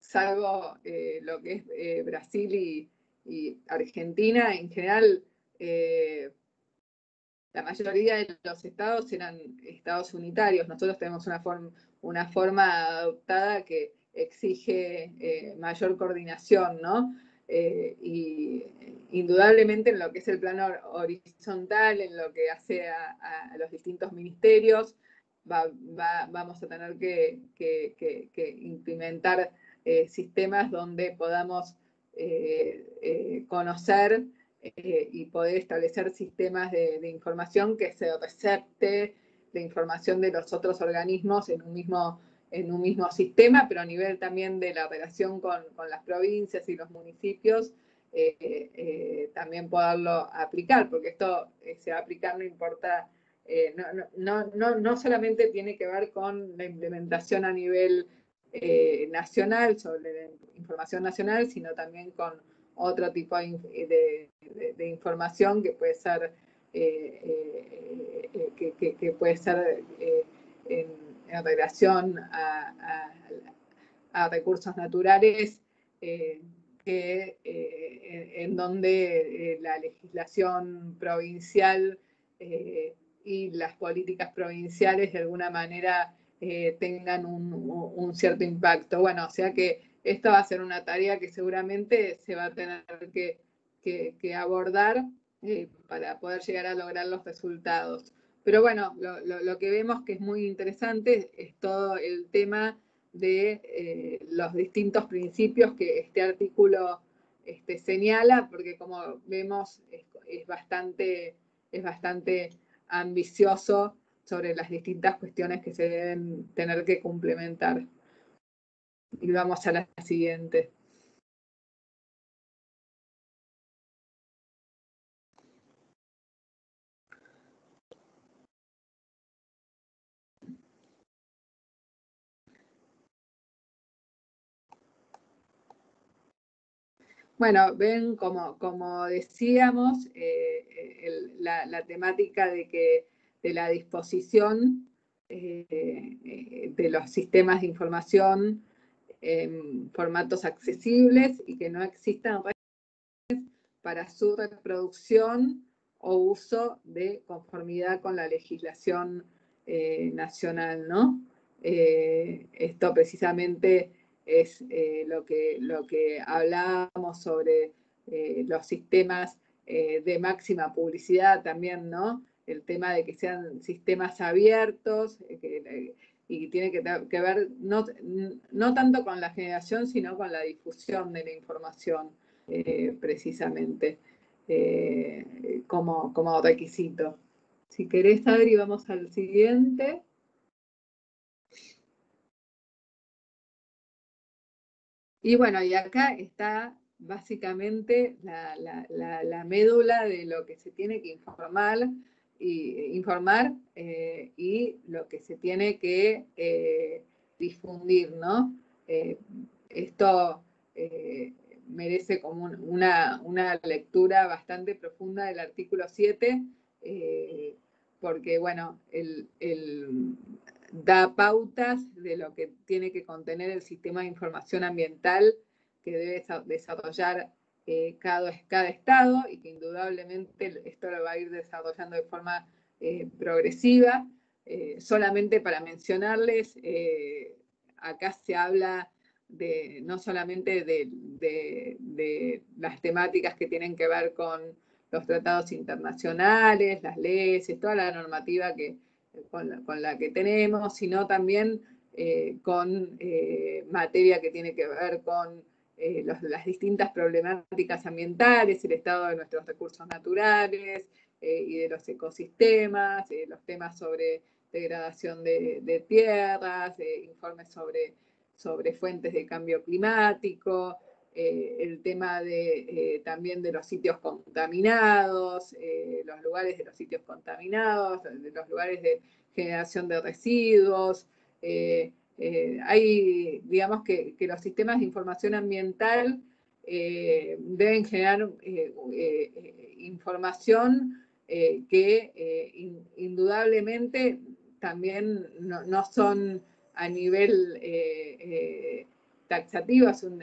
salvo lo que es Brasil y, Argentina en general, eh, la mayoría de los estados eran estados unitarios. Nosotros tenemos una, forma adoptada que exige eh, mayor coordinación, ¿no? Eh, y indudablemente en lo que es el plano horizontal, en lo que hace a, los distintos ministerios, vamos a tener que, implementar sistemas donde podamos eh, eh, conocer eh, y poder establecer sistemas de, información que se recepte la información de los otros organismos en un mismo, en un mismo sistema, pero a nivel también de la relación con, las provincias y los municipios, también poderlo aplicar, porque esto se va a aplicar no importa, no, no, no, solamente tiene que ver con la implementación a nivel eh, nacional, sobre la información nacional, sino también con otro tipo de, información que puede ser, eh, eh, que, puede ser en, relación a, recursos naturales, que, en donde la legislación provincial y las políticas provinciales de alguna manera eh, tengan un, cierto impacto. Bueno, o sea que esta va a ser una tarea que seguramente se va a tener que, abordar eh, para poder llegar a lograr los resultados. Pero bueno, lo, que vemos que es muy interesante es todo el tema de eh, los distintos principios que este artículo este, señala, porque como vemos es, bastante, es bastante ambicioso sobre las distintas cuestiones que se deben tener que complementar. Y vamos a la siguiente. Bueno, ven, como, como decíamos, eh, la, temática de que de la disposición eh, eh, de los sistemas de información en formatos accesibles y que no existan para su reproducción o uso de conformidad con la legislación nacional, ¿no? esto precisamente es lo, que, lo que hablábamos sobre los sistemas de máxima publicidad también, ¿no? El tema de que sean sistemas abiertos, y tiene que, que ver no, no, tanto con la generación, sino con la difusión de la información, precisamente. Eh, como, como requisito. Si querés, Adri, vamos al siguiente. Y bueno, y acá está básicamente la, médula de lo que se tiene que informar y, informar, eh, y lo que se tiene que eh, difundir, ¿no? esto merece como una, lectura bastante profunda del artículo 7, eh, porque, bueno, él, da pautas de lo que tiene que contener el sistema de información ambiental que debe desarrollar eh, cada, cada, estado y que indudablemente esto lo va a ir desarrollando de forma eh, progresiva. solamente para mencionarles, acá se habla no solamente de, las temáticas que tienen que ver con los tratados internacionales, las leyes, toda la normativa que, con, la, que tenemos, sino también eh, con eh, materia que tiene que ver con eh, las distintas problemáticas ambientales, el estado de nuestros recursos naturales y de los ecosistemas, los temas sobre degradación de tierras, informes sobre sobre fuentes de cambio climático, eh, el tema de, eh, también de los sitios contaminados, eh, los lugares de los sitios contaminados, los lugares de generación de residuos. hay, digamos que, los sistemas de información ambiental deben generar información que indudablemente también no son a nivel eh,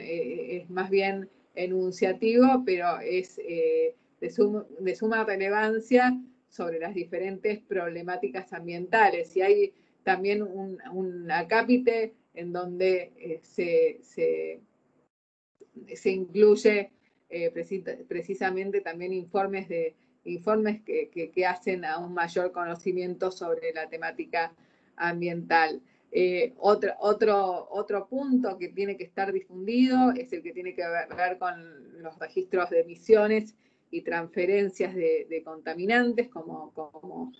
eh, eh, es, más bien enunciativo, pero es de, de, suma relevancia sobre las diferentes problemáticas ambientales. Y hay también un, un acápite en donde se, se, incluye precisamente también informes, de, informes que, que, hacen a un mayor conocimiento sobre la temática ambiental. Eh, otro, otro, otro punto que tiene que estar difundido es el que tiene que ver, con los registros de emisiones y transferencias de, contaminantes como, como,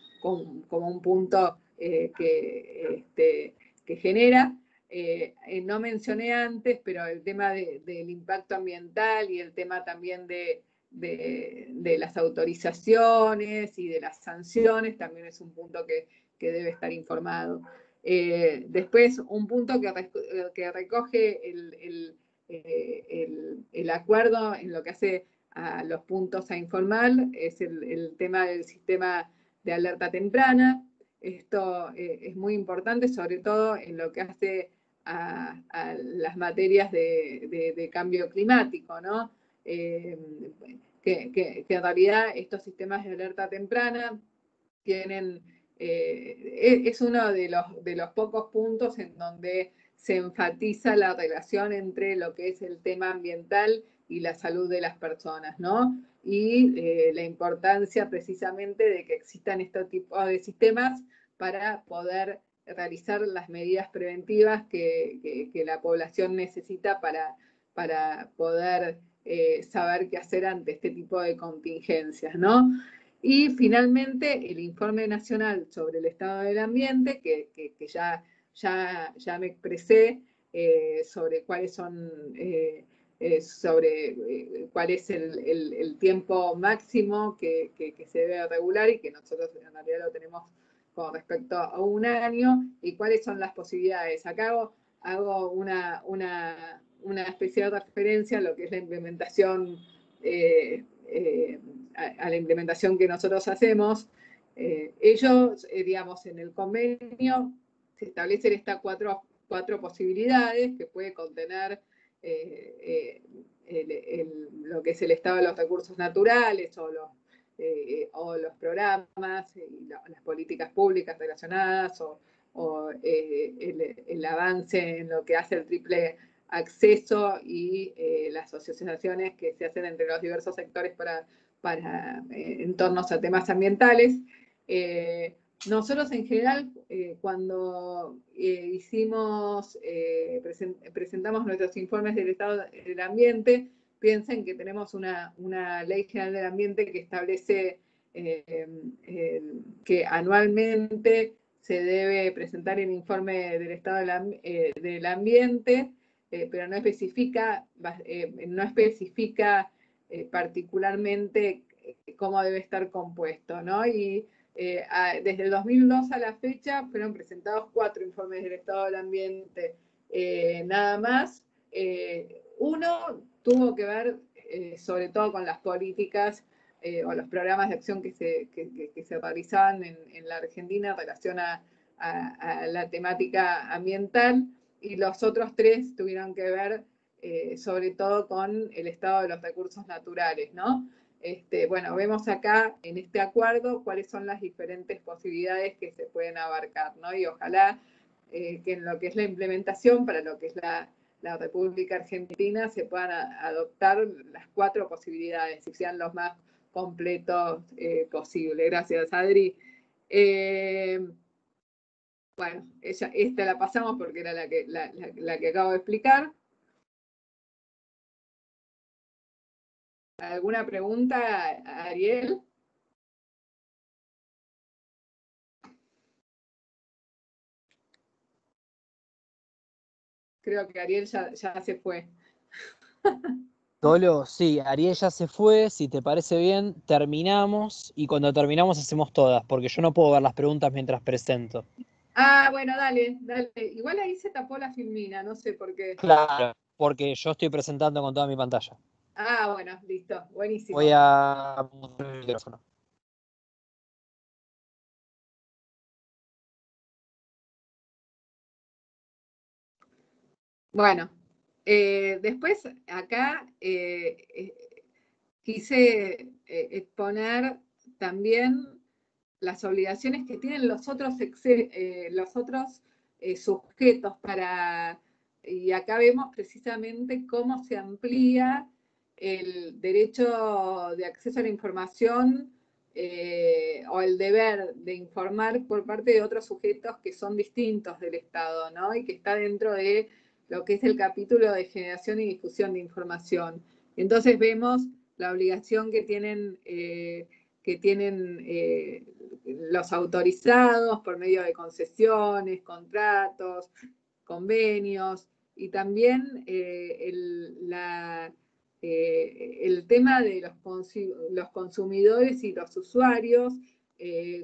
un punto eh, que, este, que genera. Eh, no mencioné antes, pero el tema del impacto ambiental y el tema también de, de, las autorizaciones y de las sanciones también es un punto que, que debe estar informado. Eh, después, un punto que, que recoge eh, el, acuerdo en lo que hace a los puntos a informar es el, tema del sistema de alerta temprana. Esto eh, es muy importante, sobre todo en lo que hace a, las materias de, cambio climático, ¿no? que en realidad estos sistemas de alerta temprana tienen eh, es uno de los, de los pocos puntos en donde se enfatiza la relación entre lo que es el tema ambiental y la salud de las personas, ¿no? Y eh, la importancia precisamente de que existan este tipo de sistemas para poder realizar las medidas preventivas que, la población necesita para, para poder eh, saber qué hacer ante este tipo de contingencias, ¿no? Y finalmente, el informe nacional sobre el estado del ambiente, que, ya, ya, ya, me expresé eh, sobre cuáles son, eh, eh, cuál es el, tiempo máximo que, se debe regular y que nosotros en realidad lo tenemos con respecto a un año y cuáles son las posibilidades. Acá hago, una, una, una, especial referencia a lo que es la implementación a, la implementación que nosotros hacemos, eh, ellos, eh, digamos, en el convenio se establecen estas cuatro, cuatro posibilidades que puede contener eh, lo que es el estado de los recursos naturales o los, o los programas y las políticas públicas relacionadas o, el, avance en lo que hace el triple acceso y las asociaciones que se hacen entre los diversos sectores para, para entornos a temas ambientales. nosotros en general, cuando hicimos, presentamos nuestros informes del estado del ambiente, piensen que tenemos una, ley general del ambiente que establece eh, que anualmente se debe presentar el informe del estado del, eh, ambiente, eh, pero no especifica, no especifica particularmente cómo debe estar compuesto, ¿no? Y desde el 2002 a la fecha fueron presentados cuatro informes del estado del ambiente, nada más. uno tuvo que ver eh, sobre todo con las políticas eh, o los programas de acción que se, se realizaban en, la Argentina en relación a, la temática ambiental y los otros tres tuvieron que ver eh, sobre todo con el estado de los recursos naturales, ¿no? Este, bueno, vemos acá en este acuerdo cuáles son las diferentes posibilidades que se pueden abarcar, ¿no? Y ojalá que en lo que es la implementación, para lo que es la, la República Argentina se puedan adoptar las cuatro posibilidades y sean los más completos eh, posible. Gracias, Adri. Eh, bueno, esta la pasamos porque era la que, la, que acabo de explicar. ¿Alguna pregunta, Ariel? creo que Ariel ya, se fue. Dolo, sí, Ariel ya se fue, si te parece bien, terminamos y cuando terminamos hacemos todas, porque yo no puedo ver las preguntas mientras presento. Ah, bueno, dale, dale. Igual ahí se tapó la filmina, no sé por qué. Claro, porque yo estoy presentando con toda mi pantalla. Ah, bueno, listo, buenísimo. Voy a el micrófono. Bueno, eh, después acá eh, eh, quise exponer también las obligaciones que tienen los otros, los otros sujetos para, y acá vemos precisamente cómo se amplía el derecho de acceso a la información o el deber de informar por parte de otros sujetos que son distintos del Estado, ¿no? Y que está dentro de lo que es el capítulo de generación y difusión de información. Entonces vemos la obligación que tienen, eh, que tienen eh, los autorizados por medio de concesiones, contratos, convenios, y también eh, el, tema de los, los, consumidores y los usuarios,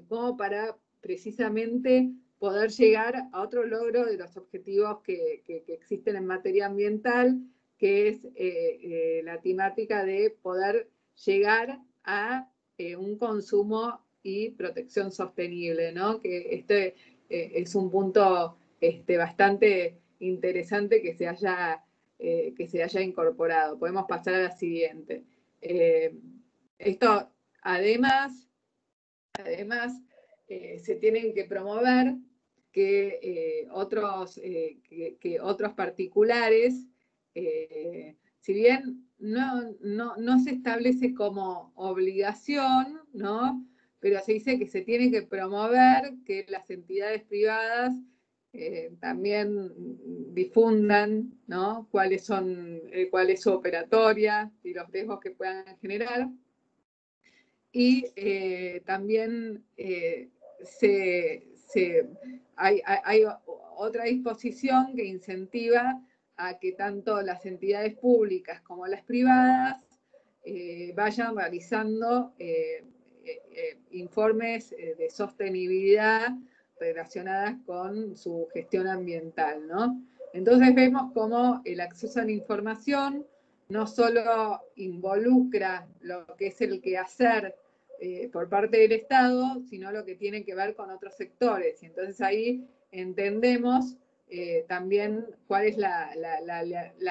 como para precisamente poder llegar a otro logro de los objetivos que, existen en materia ambiental, que es eh, eh, la temática de poder llegar a eh, un consumo y protección sostenible, ¿no? Que este es un punto este, bastante interesante que se haya, que se haya incorporado. Podemos pasar a la siguiente. esto, además, además se tienen que promover que, eh, otros, eh, que, otros particulares, eh, si bien no, no, se establece como obligación, ¿no? pero se dice que se tiene que promover que las entidades privadas también difundan ¿no? cuáles son, cuál es su operatoria y los riesgos que puedan generar. Y también se, se, hay, otra disposición que incentiva a que tanto las entidades públicas como las privadas eh, vayan realizando eh, eh, informes de sostenibilidad relacionadas con su gestión ambiental, ¿no? Entonces vemos cómo el acceso a la información no solo involucra lo que es el quehacer eh, por parte del Estado, sino lo que tiene que ver con otros sectores. Y entonces ahí entendemos eh, también cuál es la,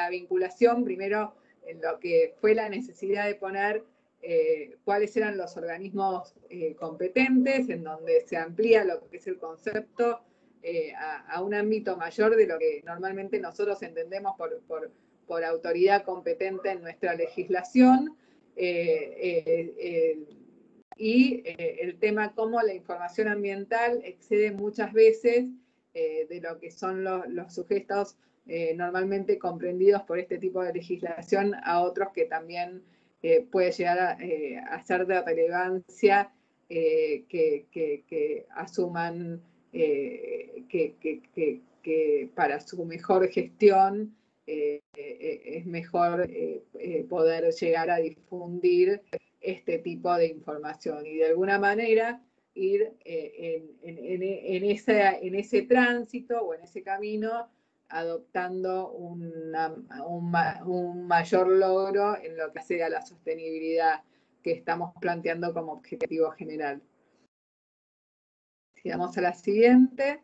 vinculación, primero en lo que fue la necesidad de poner eh, cuáles eran los organismos competentes, en donde se amplía lo que es el concepto a, un ámbito mayor de lo que normalmente nosotros entendemos por, autoridad competente en nuestra legislación. y el tema cómo la información ambiental excede muchas veces de lo que son los sujetos eh, normalmente comprendidos por este tipo de legislación a otros que también eh, puede llegar a, eh, ser de relevancia que, asuman que, para su mejor gestión es mejor poder llegar a difundir este tipo de información y de alguna manera ir en, en ese tránsito o en ese camino adoptando un, mayor logro en lo que sea la sostenibilidad que estamos planteando como objetivo general. Sigamos a la siguiente.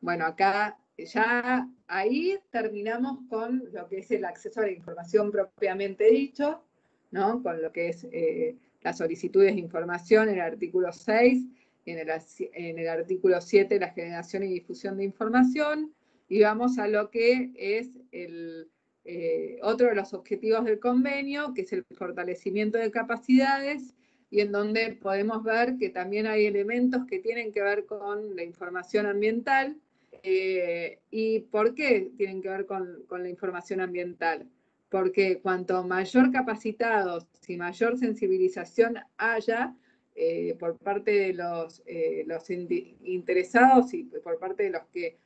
Bueno, acá ya ahí terminamos con lo que es el acceso a la información propiamente dicho, ¿no? con lo que es eh, las solicitudes de información el artículo 6 en el, artículo 7, la generación y difusión de información, y vamos a lo que es el, eh, otro de los objetivos del convenio, que es el fortalecimiento de capacidades, y en donde podemos ver que también hay elementos que tienen que ver con la información ambiental. Eh, ¿Y por qué tienen que ver con la información ambiental? Porque cuanto mayor capacitados y mayor sensibilización haya, eh, por parte de los, eh, los interesados y por parte de los que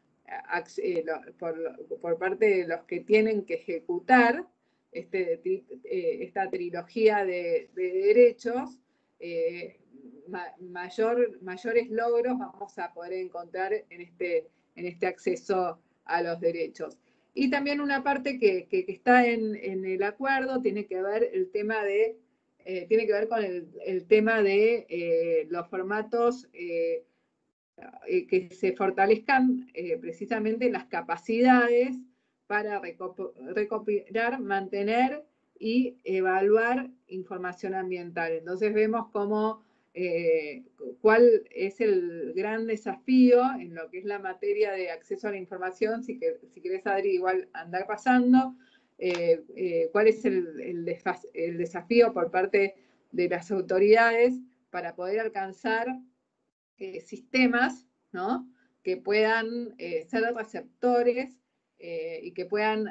eh, por, parte de los que tienen que ejecutar este, esta trilogía de, derechos, mayor, mayores logros vamos a poder encontrar en este, en este acceso a los derechos. Y también una parte que, que, está en, en, el acuerdo tiene que ver el tema de eh, tiene que ver con el, tema de eh, los formatos eh, que se fortalezcan precisamente las capacidades para recopilar, mantener y evaluar información ambiental. Entonces vemos cómo, cuál es el gran desafío en lo que es la materia de acceso a la información, si, que, si querés, Adri, igual andar pasando, eh, eh, cuál es el, desafío por parte de las autoridades para poder alcanzar eh, sistemas que puedan ser receptores y que puedan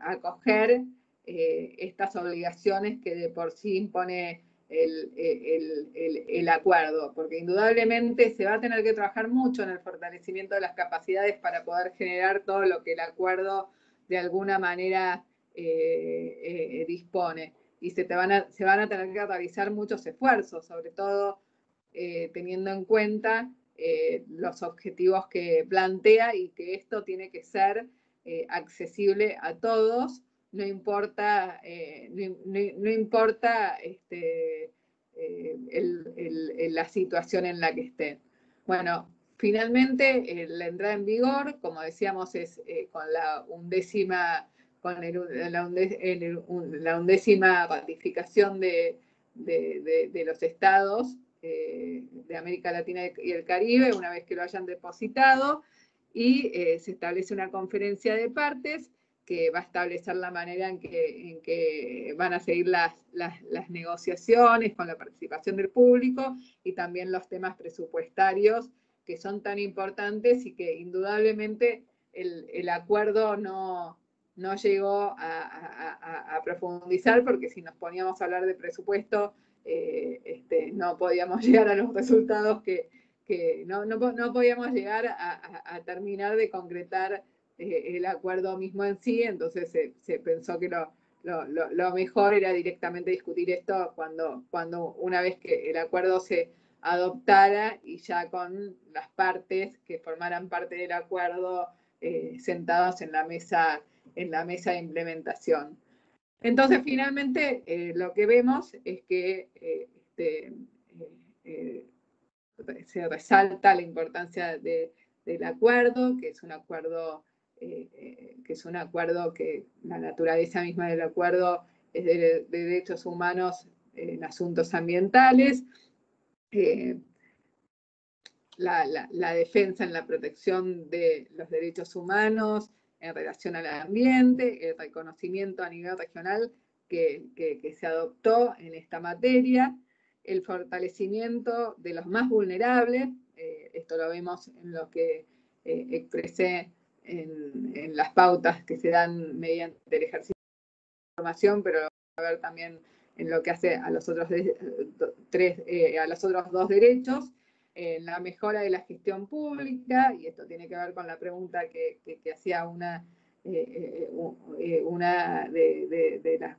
acoger estas obligaciones que de por sí impone el, acuerdo, porque indudablemente se va a tener que trabajar mucho en el fortalecimiento de las capacidades para poder generar todo lo que el acuerdo de alguna manera eh, eh, dispone. Y se, te van a, se van a tener que realizar muchos esfuerzos, sobre todo eh, teniendo en cuenta los objetivos que plantea y que esto tiene que ser accesible a todos, no importa, no, importa este, la situación en la que estén. Bueno, Finalmente, la entrada en vigor, como decíamos, es con la undécima con la, undécima ratificación de, los estados eh, de América Latina y el Caribe, una vez que lo hayan depositado, y eh, se establece una conferencia de partes que va a establecer la manera en que, van a seguir las, negociaciones con la participación del público y también los temas presupuestarios que son tan importantes y que indudablemente el acuerdo no, no llegó a, profundizar porque si nos poníamos a hablar de presupuesto eh, este, no podíamos llegar a los resultados que, no, podíamos llegar a, terminar de concretar eh, el acuerdo mismo en sí, entonces se, pensó que lo, mejor era directamente discutir esto cuando, cuando una vez que el acuerdo se adoptara y ya con las partes que formaran parte del acuerdo eh, sentados en la mesa en la mesa de implementación. Entonces, finalmente, eh, lo que vemos es que eh, este, eh, se resalta la importancia del acuerdo, que es un acuerdo, que es un acuerdo que la naturaleza misma del acuerdo es de, derechos humanos en asuntos ambientales. La, defensa en la protección de los derechos humanos en relación al ambiente, el reconocimiento a nivel regional que, se adoptó en esta materia, el fortalecimiento de los más vulnerables, eh, esto lo vemos en lo que eh, expresé en, las pautas que se dan mediante el ejercicio de información, pero a ver también en lo que hace a los otros, tres, eh, a los otros dos derechos, en la mejora de la gestión pública, y esto tiene que ver con la pregunta que, hacía una, eh, eh, una de, las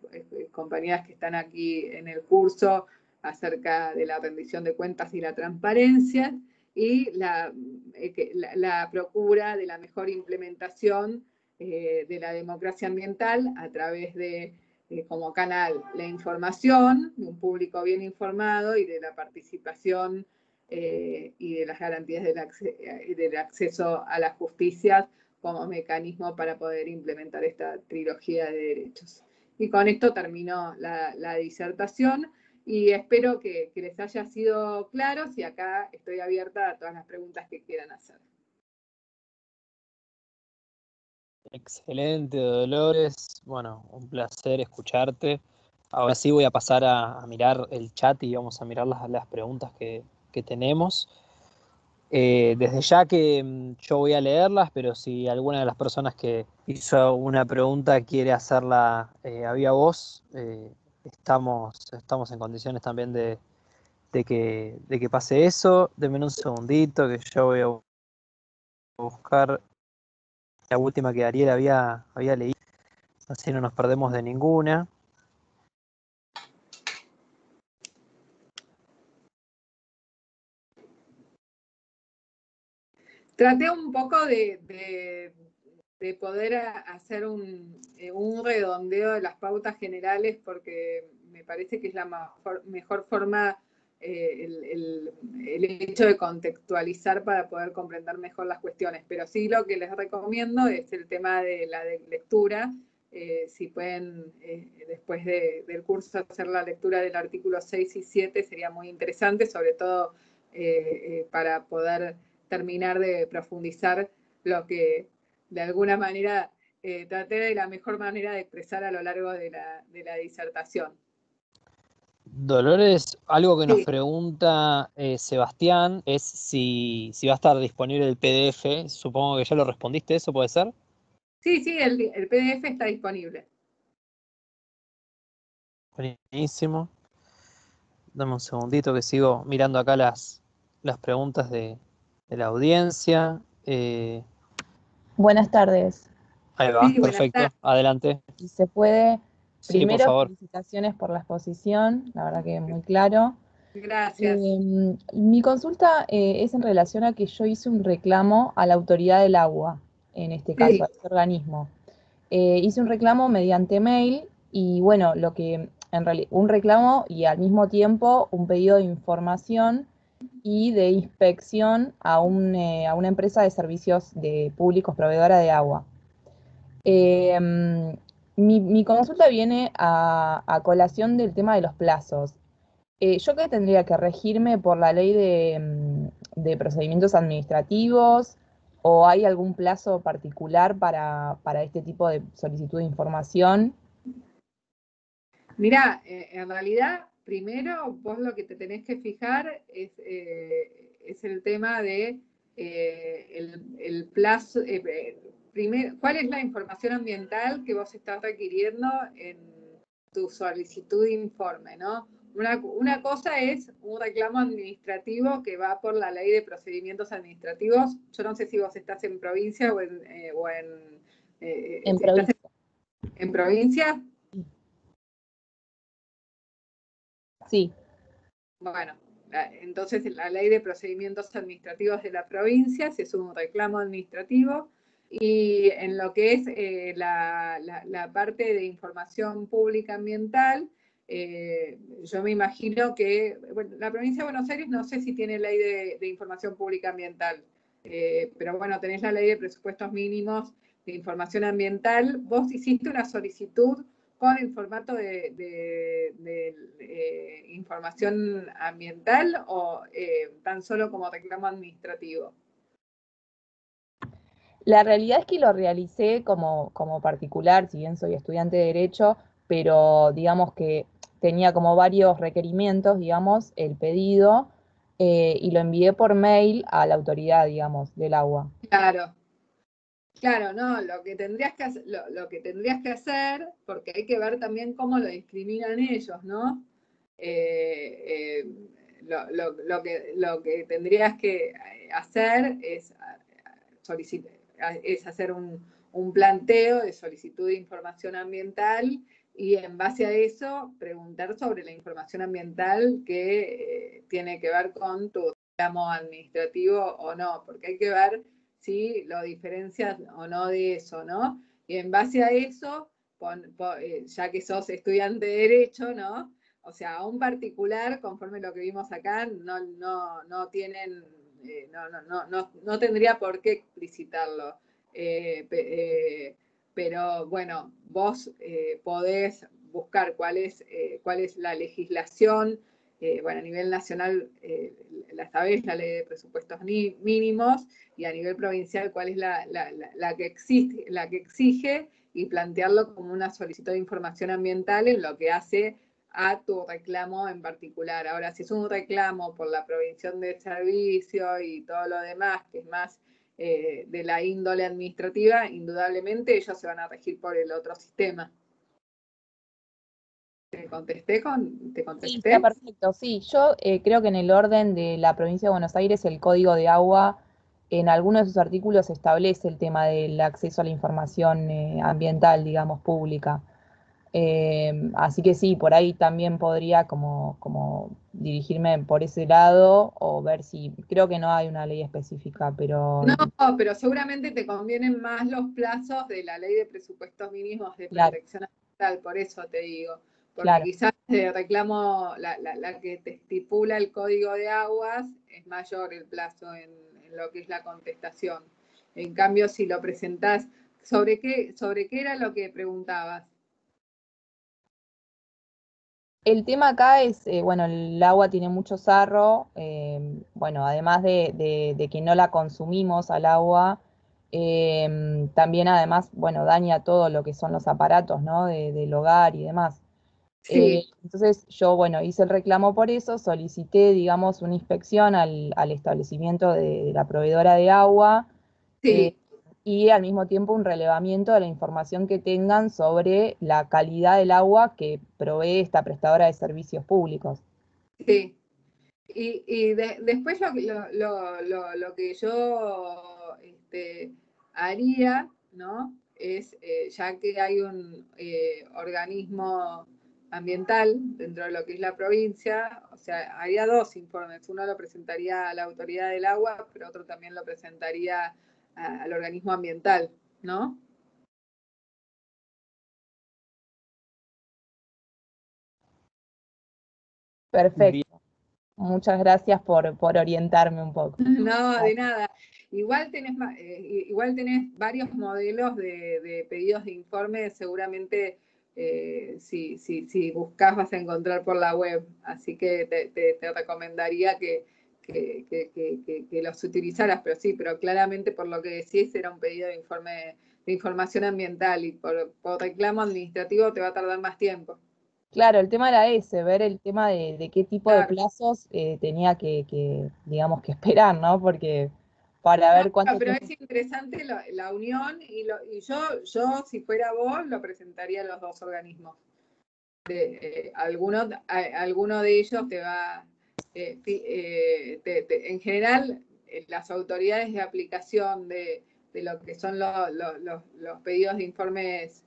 compañías que están aquí en el curso acerca de la rendición de cuentas y la transparencia, y la, la, procura de la mejor implementación de la democracia ambiental a través de como canal la información, de un público bien informado y de la participación eh, y de las garantías del, eh, del, acceso a la justicia como mecanismo para poder implementar esta trilogía de derechos. Y con esto terminó la, disertación y espero que, que, les haya sido claro y acá estoy abierta a todas las preguntas que quieran hacer. Excelente, Dolores. Bueno, un placer escucharte. Ahora sí voy a pasar a, mirar el chat y vamos a mirar las, las preguntas que, que tenemos. Eh, desde ya que mm, yo voy a leerlas, pero si alguna de las personas que hizo una pregunta quiere hacerla eh, vía voz, eh, estamos, estamos en condiciones también de, que, de que pase eso. Denme un segundito que yo voy a buscar la última que Ariel había, había leído, así no nos perdemos de ninguna. Traté un poco de, poder hacer eh, un, redondeo de las pautas generales porque me parece que es la mejor, forma eh, el, hecho de contextualizar para poder comprender mejor las cuestiones. Pero sí lo que les recomiendo es el tema de la lectura. Eh, si pueden después del curso hacer la lectura del artículo 6 y 7 sería muy interesante, sobre todo para poder terminar de profundizar lo que de alguna manera eh, traté de la mejor manera de expresar a lo largo de la, disertación. Dolores, algo que nos pregunta eh, Sebastián es si, va a estar disponible el PDF. Supongo que ya lo respondiste, ¿eso puede ser? Sí, sí, el, PDF está disponible. Buenísimo. Dame un segundito que sigo mirando acá las, las preguntas de, de la audiencia. Eh, Buenas tardes. Ahí va, perfecto. Adelante. Si se puede, primero felicitaciones por la exposición, la verdad que muy claro. Gracias. Eh, mi consulta eh, es en relación a que yo hice un reclamo a la autoridad del agua, en este caso, a este organismo. hice un reclamo mediante mail y bueno, lo que en realidad, un reclamo y al mismo tiempo un pedido de información y de inspección a, eh, a una empresa de servicios de públicos proveedora de agua. Em, mi, consulta viene a, colación del tema de los plazos. Eh, ¿Yo qué tendría que regirme por la ley de, mm, de, procedimientos administrativos o hay algún plazo particular para, este tipo de solicitud de información? Mira, eh, en realidad primero vos lo que te tenés que fijar es, eh, el tema de el, plazo, eh, cuál es la información ambiental que vos estás requiriendo en tu solicitud de informe, ¿no? Una, cosa es un reclamo administrativo que va por la ley de procedimientos administrativos. Yo no sé si vos estás en provincia o en... o en, en provincia. en provincia. Sí. Bueno, entonces la ley de procedimientos administrativos de la provincia si es un reclamo administrativo y en lo que es eh, la, parte de información pública ambiental, eh, yo me imagino que la provincia de Buenos Aires no sé si tiene ley de, información pública ambiental, eh, pero bueno, tenés la ley de presupuestos mínimos de información ambiental. Vos hiciste una solicitud con el formato de, información ambiental o eh, tan solo como reclamo administrativo? La realidad es que lo realicé como, como particular, si bien soy estudiante de Derecho, pero digamos que tenía como varios requerimientos, digamos, el pedido, eh, y lo envié por mail a la autoridad, digamos, del agua. Claro, Claro, no, lo que tendrías que hacer, lo, que tendrías que hacer, porque hay que ver también cómo lo discriminan ellos, ¿no? Eh, eh, lo, que, lo que tendrías que hacer es, es hacer un, planteo de solicitud de información ambiental y en base a eso preguntar sobre la información ambiental que eh, tiene que ver con tu ramo administrativo o no, porque hay que ver si lo diferencias o no de eso, ¿no? Y en base a eso, eh, ya que sos estudiante de Derecho, ¿no? O sea, un particular, conforme lo que vimos acá, no, no, no tienen, eh, no, no, no, no, tendría por qué explicitarlo. Eh, pero bueno, vos podés buscar cuál es, cuál es la legislación, bueno, a nivel nacional, la sabés, la ley de presupuestos mínimos, y a nivel provincial cuál es la, que existe, la que exige y plantearlo como una solicitud de información ambiental en lo que hace a tu reclamo en particular. Ahora, si es un reclamo por la provisión de servicio y todo lo demás, que es más eh, de la índole administrativa, indudablemente ellos se van a regir por el otro sistema. ¿Te contesté? Con, ¿Te contesté? Sí, perfecto. Sí, yo eh, creo que en el orden de la provincia de Buenos Aires el código de agua en algunos de sus artículos establece el tema del acceso a la información eh, ambiental, digamos, pública. Eh, así que sí, por ahí también podría como, como dirigirme por ese lado o ver si, creo que no hay una ley específica, pero... No, pero seguramente te convienen más los plazos de la ley de presupuestos mínimos de protección ambiental, por eso te digo. Porque quizás de reclamo, la, la que te estipula el código de aguas, es mayor el plazo en lo que es la contestación. En cambio, si lo presentás, ¿sobre qué, sobre qué era lo que preguntabas? El tema acá es, eh, bueno, el agua tiene mucho sarro, em, bueno, además de, que no la consumimos al agua, em, también además, bueno, daña todo lo que son los aparatos, ¿no? del hogar y demás. Eh, entonces yo, bueno, hice el reclamo por eso, solicité, digamos, una inspección al, establecimiento de, la proveedora de agua eh, y al mismo tiempo un relevamiento de la información que tengan sobre la calidad del agua que provee esta prestadora de servicios públicos. Sí. Y, después lo, lo, que yo este, haría, ¿no? Es, eh, ya que hay un organismo ambiental dentro de lo que es la provincia, o sea, haría dos informes. Uno lo presentaría a la autoridad del agua, pero otro también lo presentaría al organismo ambiental, ¿no? Perfecto. Muchas gracias por, orientarme un poco. No, de nada. Igual tenés, eh, igual tenés varios modelos de, de pedidos de informe, seguramente eh, si, si, si, buscas vas a encontrar por la web. Así que te, recomendaría que, que, los utilizaras, pero sí, pero claramente por lo que decís era un pedido de informe de información ambiental y por, reclamo administrativo te va a tardar más tiempo. Claro, el tema era ese, ver el tema de, qué tipo de plazos eh, tenía que, digamos, que esperar, ¿no? Porque para ver cuánto. pero es interesante la, unión y, yo, yo, si fuera vos, lo presentaría a los dos organismos. Eh, alguno, de ellos te va. Eh, eh, en general, las autoridades de aplicación de, lo que son los pedidos de informes.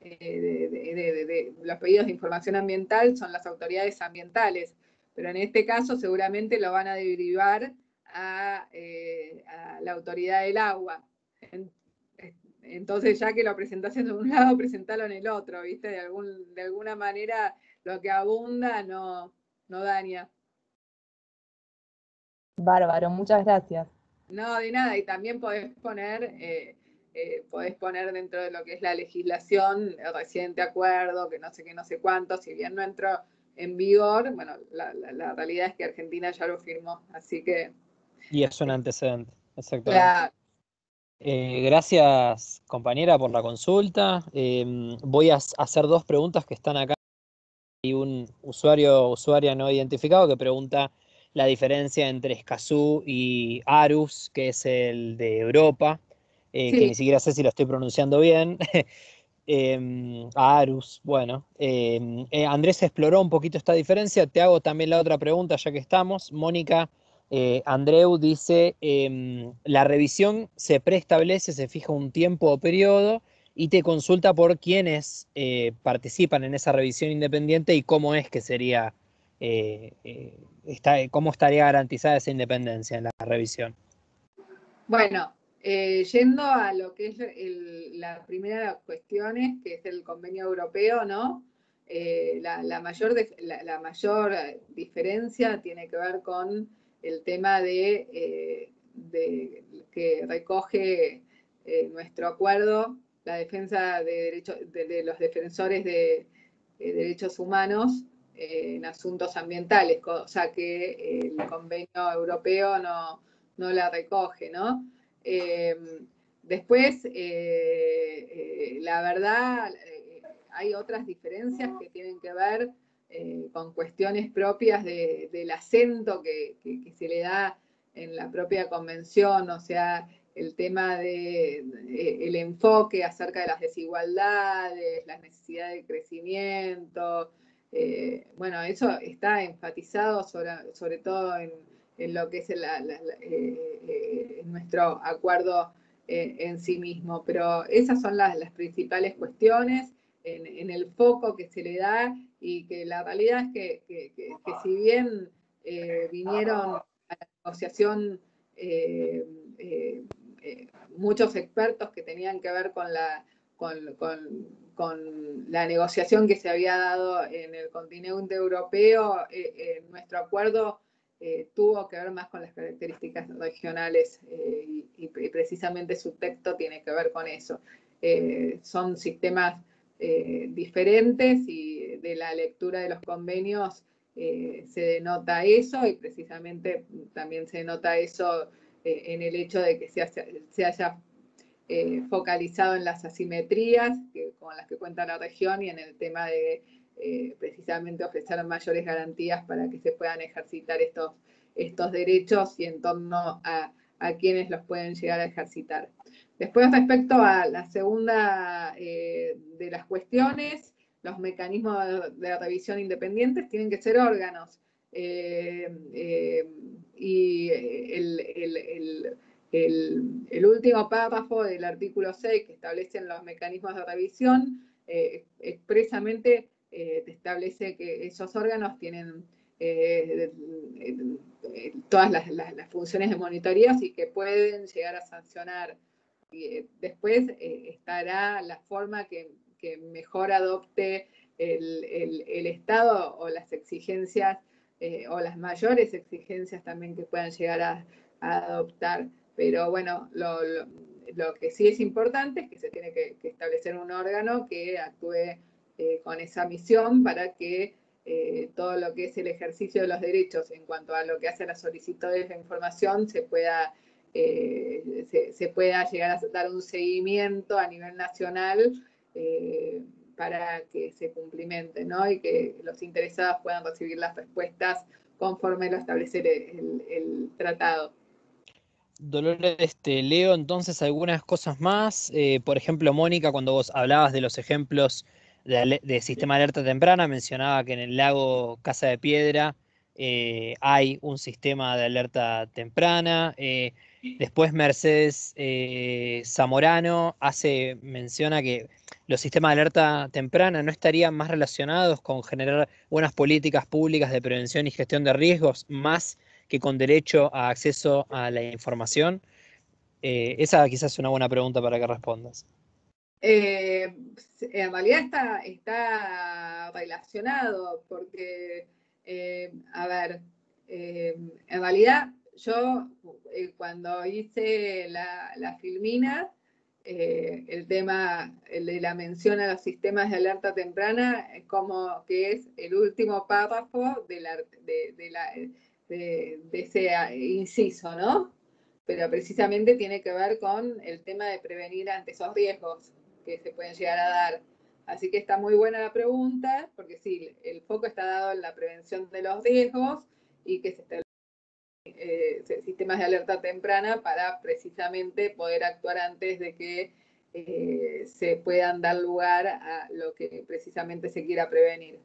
de, los pedidos de información ambiental son las autoridades ambientales, pero en este caso seguramente lo van a derivar eh, a, la autoridad del agua. Entonces, ya que lo presentas en un lado, presentalo en el otro, ¿viste? De, algún, de alguna manera, lo que abunda no, no daña. Bárbaro, muchas gracias. No, de nada, y también podés poner, eh, eh, podés poner dentro de lo que es la legislación el reciente acuerdo, que no sé qué, no sé cuánto, si bien no entró en vigor, bueno, la, realidad es que Argentina ya lo firmó, así que... Y es un antecedente, exactamente. Eh, gracias, compañera, por la consulta. Em, voy a hacer dos preguntas que están acá. Hay un usuario o usuaria no identificado que pregunta la diferencia entre Escazú y Arus, que es el de Europa, eh, que ni siquiera sé si lo estoy pronunciando bien. Em, Arus, bueno. Em, eh, Andrés exploró un poquito esta diferencia. Te hago también la otra pregunta, ya que estamos. Mónica eh, Andreu dice, em, la revisión se preestablece, se fija un tiempo o periodo y te consulta por quiénes participan en esa revisión independiente y cómo es que sería, está, cómo estaría garantizada esa independencia en la revisión. Bueno, eh, yendo a lo que es la primera cuestión, que es el convenio europeo, ¿no? Eh, la, mayor la, mayor diferencia tiene que ver con el tema de, eh, que recoge nuestro acuerdo, la defensa de, de, los defensores de derechos humanos en asuntos ambientales, cosa que el convenio europeo no, no la recoge, ¿no? Em, después, eh, eh, la verdad, eh, hay otras diferencias que tienen que ver con cuestiones propias del acento que, se le da en la propia convención, o sea, el tema del de, el enfoque acerca de las desigualdades, las necesidades de crecimiento. Bueno, eso está enfatizado sobre, sobre todo en, en lo que es eh, eh, nuestro acuerdo eh, en sí mismo. Pero esas son las, principales cuestiones en, el foco que se le da y que la realidad es que, si bien vinieron a la negociación muchos expertos que tenían que ver con la, con, la negociación que se había dado en el continente europeo, nuestro acuerdo eh, tuvo que ver más con las características regionales eh, y, precisamente su texto tiene que ver con eso. Eh, son sistemas diferentes y de la lectura de los convenios se denota eso y precisamente también se denota eso en el hecho de que se, haya focalizado en las asimetrías con las que cuenta la región y en el tema de eh, precisamente ofrecer mayores garantías para que se puedan ejercitar estos, estos derechos y en torno a, quienes los pueden llegar a ejercitar. Después, respecto a la segunda eh, de las cuestiones, los mecanismos de, revisión independientes tienen que ser órganos. Eh, y el, el, último párrafo del artículo 6 que establecen los mecanismos de revisión expresamente eh, establece que esos órganos tienen eh, todas las, funciones de monitoreo y que pueden llegar a sancionar. Y, eh, después estará la forma que, mejor adopte el, Estado o las exigencias o las mayores exigencias también que puedan llegar a, adoptar. Pero bueno, lo, que sí es importante es que se tiene que establecer un órgano que actúe eh, con esa misión para que eh, todo lo que es el ejercicio de los derechos en cuanto a lo que hace la solicitud de información se pueda, eh, se, pueda llegar a dar un seguimiento a nivel nacional para que se cumplimente y que los interesados puedan recibir las respuestas conforme lo establece el tratado. Dolores, te leo entonces algunas cosas más. por ejemplo, Mónica, cuando vos hablabas de los ejemplos de, sistema de alerta temprana, mencionaba que en el lago Casa de Piedra eh, hay un sistema de alerta temprana. Eh, después Mercedes eh, Zamorano hace, menciona que los sistemas de alerta temprana no estarían más relacionados con generar buenas políticas públicas de prevención y gestión de riesgos, más que con derecho a acceso a la información. esa quizás es una buena pregunta para que respondas. Eh, en realidad está, está relacionado porque, eh, a ver, eh, en realidad yo cuando hice la, filmina, eh, el tema de la mención a los sistemas de alerta temprana como que es el último párrafo de, de, ese inciso, ¿no? Pero precisamente tiene que ver con el tema de prevenir ante esos riesgos que se pueden llegar a dar. Así que está muy buena la pregunta, porque sí, el foco está dado en la prevención de los riesgos y que se eh, sistemas de alerta temprana para precisamente poder actuar antes de que eh, se puedan dar lugar a lo que precisamente se quiera prevenir.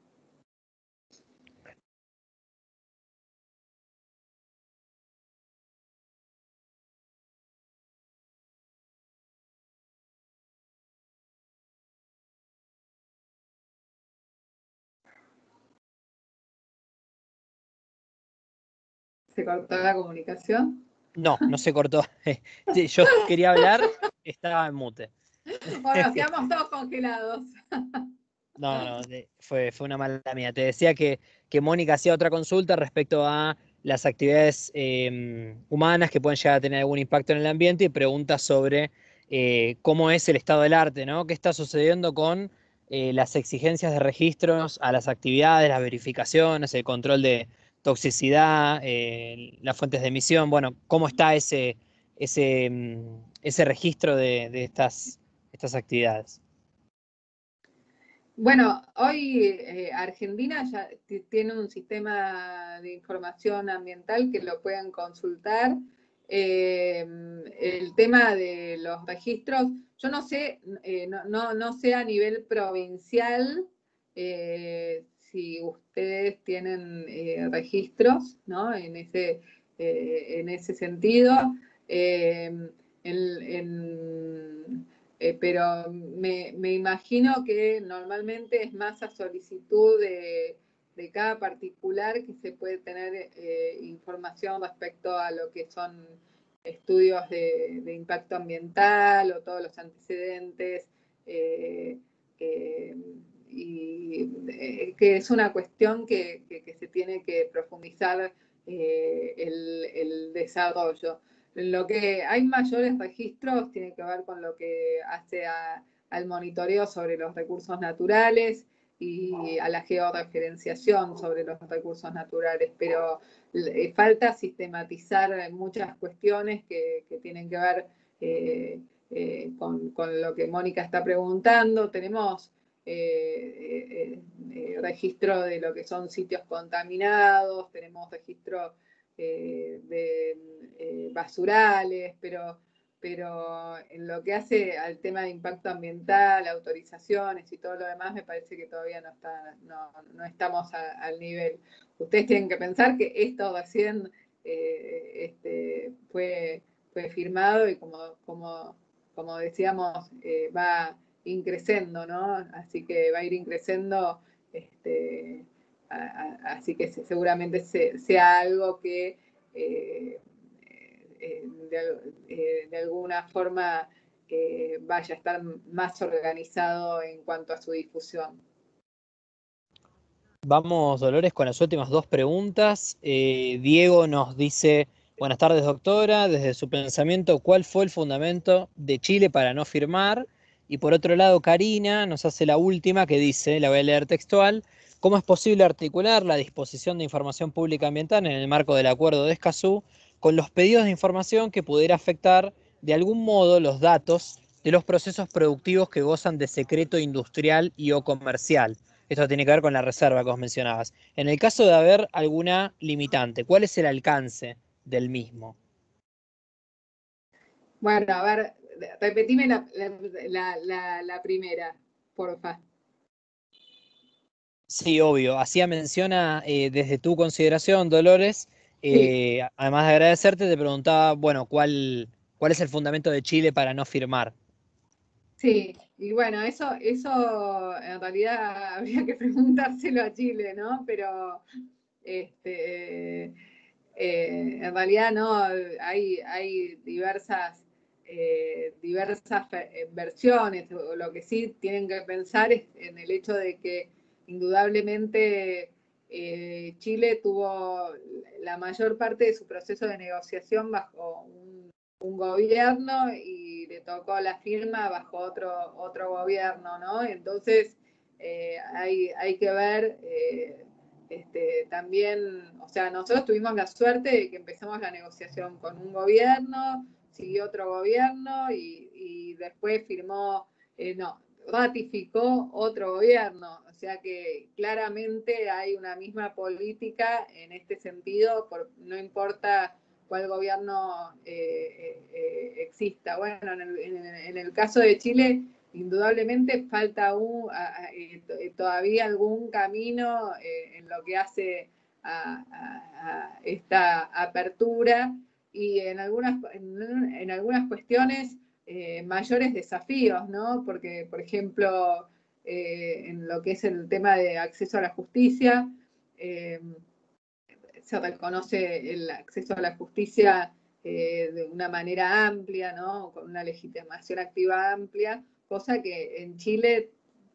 ¿Se cortó la comunicación? No, no se cortó. Yo quería hablar, estaba en mute. Bueno, quedamos todos congelados. No, no, fue, fue una mala mía. Te decía que, que Mónica hacía otra consulta respecto a las actividades em, humanas que pueden llegar a tener algún impacto en el ambiente y pregunta sobre eh, cómo es el estado del arte, ¿no? ¿Qué está sucediendo con eh, las exigencias de registros a las actividades, las verificaciones, el control de, toxicidad, eh, las fuentes de emisión, bueno, cómo está ese, ese, mm, ese registro de, estas, estas actividades. Bueno, hoy eh, Argentina ya tiene un sistema de información ambiental que lo pueden consultar. Eh, el tema de los registros, yo no sé, no, no, sé a nivel provincial si ustedes tienen eh, registros ¿no? en, ese, eh, en ese sentido. Eh, pero me, imagino que normalmente es más a solicitud de, cada particular que se puede tener información respecto a lo que son estudios de, de impacto ambiental o todos los antecedentes y eh, que es una cuestión que, se tiene que profundizar eh, el, desarrollo. Lo que hay mayores registros tiene que ver con lo que hace al monitoreo sobre los recursos naturales y a la georreferenciación sobre los recursos naturales, pero falta sistematizar muchas cuestiones que, tienen que ver eh, con, con, lo que Mónica está preguntando. Tenemos eh, eh, eh, registro de lo que son sitios contaminados, tenemos registro de basurales, pero, pero en lo que hace al tema de impacto ambiental, autorizaciones y todo lo demás, me parece que todavía no, está, no, estamos al nivel. Ustedes tienen que pensar que esto recién este, fue, fue firmado y como, como, como decíamos, va increciendo, ¿no? Así que va a ir increciendo, este, así que seguramente sea algo que eh, eh, eh, de, alguna forma vaya a estar más organizado en cuanto a su difusión. Vamos, Dolores, con las últimas dos preguntas. Diego nos dice, buenas tardes, doctora. Desde su pensamiento, ¿cuál fue el fundamento de Chile para no firmar? Y por otro lado, Karina nos hace la última que dice, la voy a leer textual, ¿cómo es posible articular la disposición de información pública ambiental en el marco del acuerdo de Escazú con los pedidos de información que pudiera afectar de algún modo los datos de los procesos productivos que gozan de secreto industrial y o comercial? Esto tiene que ver con la reserva que os mencionabas. En el caso de haber alguna limitante, ¿cuál es el alcance del mismo? Bueno, a ver, repetime la, primera, porfa. Sí, obvio. Hacía menciona eh, desde tu consideración, Dolores. Eh, además de agradecerte, te preguntaba, bueno, ¿cuál, ¿cuál es el fundamento de Chile para no firmar? Sí, y bueno, eso, eso en realidad habría que preguntárselo a Chile, ¿no? Pero este, eh, en realidad no, hay, hay diversas eh, diversas eh, versiones, o lo que sí tienen que pensar es en el hecho de que indudablemente eh, Chile tuvo la mayor parte de su proceso de negociación bajo un, gobierno y le tocó la firma bajo otro, otro gobierno, ¿no? Entonces, hay, hay, que ver este, también, o sea, nosotros tuvimos la suerte de que empezamos la negociación con un gobierno, siguió otro gobierno y, y después firmó, no, ratificó otro gobierno. O sea que claramente hay una misma política en este sentido, por, no importa cuál gobierno eh, eh, exista. Bueno, en el, caso de Chile, indudablemente falta un, eh, todavía algún camino en lo que hace a, esta apertura y en algunas, en algunas cuestiones eh, mayores desafíos, ¿no? Porque, por ejemplo, eh, en lo que es el tema de acceso a la justicia, eh, se reconoce el acceso a la justicia de una manera amplia, ¿no? Con una legitimación activa amplia, cosa que en Chile,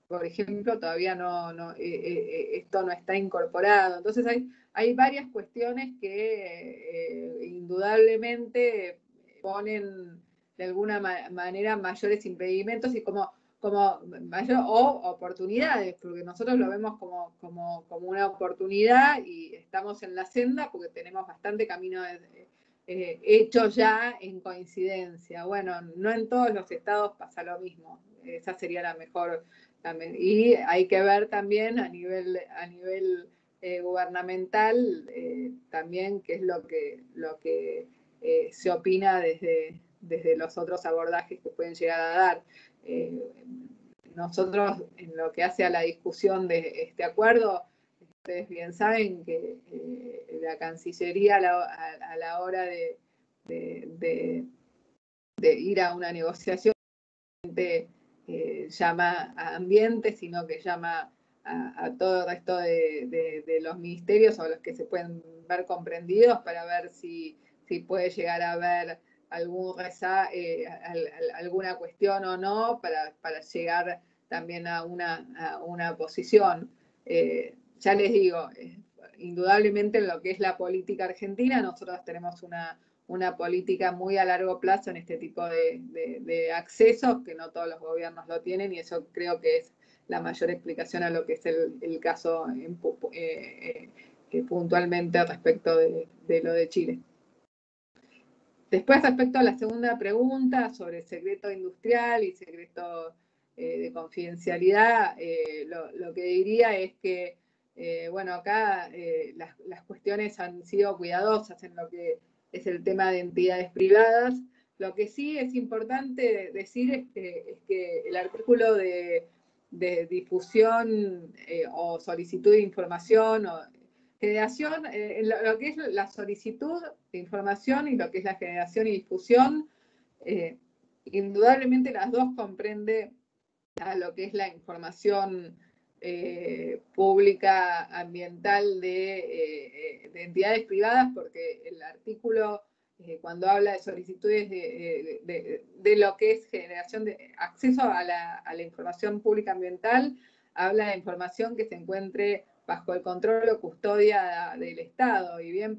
por ejemplo, todavía no, no esto no está incorporado. Entonces hay, hay varias cuestiones que indudablemente ponen de alguna manera mayores impedimentos y como, como mayor, o oportunidades, porque nosotros lo vemos como, como, como, una oportunidad y estamos en la senda porque tenemos bastante camino eh, hecho ya en coincidencia. Bueno, no en todos los estados pasa lo mismo, esa sería la mejor Y hay que ver también a nivel, a nivel eh, gubernamental eh, también qué es lo que, lo que se opina desde, desde los otros abordajes que pueden llegar a dar. Eh, nosotros, en lo que hace a la discusión de este acuerdo, ustedes bien saben que eh, la Cancillería a la, hora de, ir a una negociación llama a ambiente, sino que llama a, todo el resto de, los ministerios o los que se pueden ver comprendidos para ver si, si puede llegar a haber algún eh, alguna cuestión o no para, llegar también a una, una posición. Eh, ya les digo, eh, indudablemente en lo que es la política argentina, nosotros tenemos una, una política muy a largo plazo en este tipo de, accesos, que no todos los gobiernos lo tienen, y eso creo que es la mayor explicación a lo que es el, caso puntualmente respecto de lo de Chile. Después, respecto a la segunda pregunta sobre secreto industrial y secreto eh, de confidencialidad, eh, lo, que diría es que, eh, bueno, acá las, cuestiones han sido cuidadosas en lo que es el tema de entidades privadas. Lo que sí es importante decir es que, el artículo de, de difusión o solicitud de información o Generación, eh, lo, que es la solicitud de información y lo que es la generación y difusión, eh, indudablemente las dos comprende a lo que es la información eh, pública ambiental de, entidades privadas, porque el artículo, cuando habla de solicitudes de, lo que es generación de acceso a la, información pública ambiental, habla de información que se encuentre bajo el control o custodia del Estado. Y bien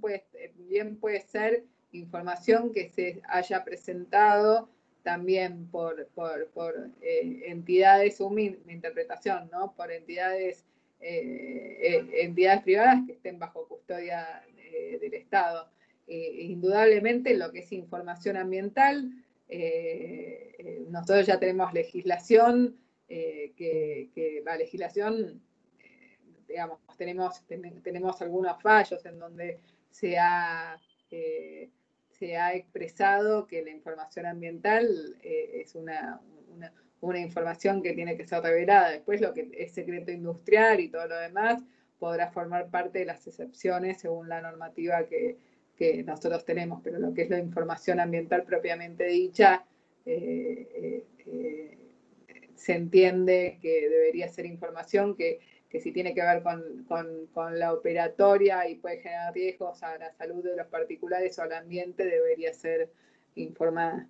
bien puede ser información que se haya presentado también por, por, eh, entidades, mi, interpretación, ¿no? Por entidades, eh, eh, entidades privadas que estén bajo custodia del Estado. indudablemente lo que es información ambiental, nosotros ya tenemos legislación, que, que la legislación digamos, tenemos, tenemos algunos fallos en donde se ha, se ha expresado que la información ambiental eh, es una, una, información que tiene que ser revelada. Después lo que es secreto industrial y todo lo demás podrá formar parte de las excepciones según la normativa que, que nosotros tenemos, pero lo que es la información ambiental propiamente dicha, eh, se entiende que debería ser información que que si tiene que ver con, la operatoria y puede generar riesgos a la salud de los particulares o al ambiente, debería ser informada.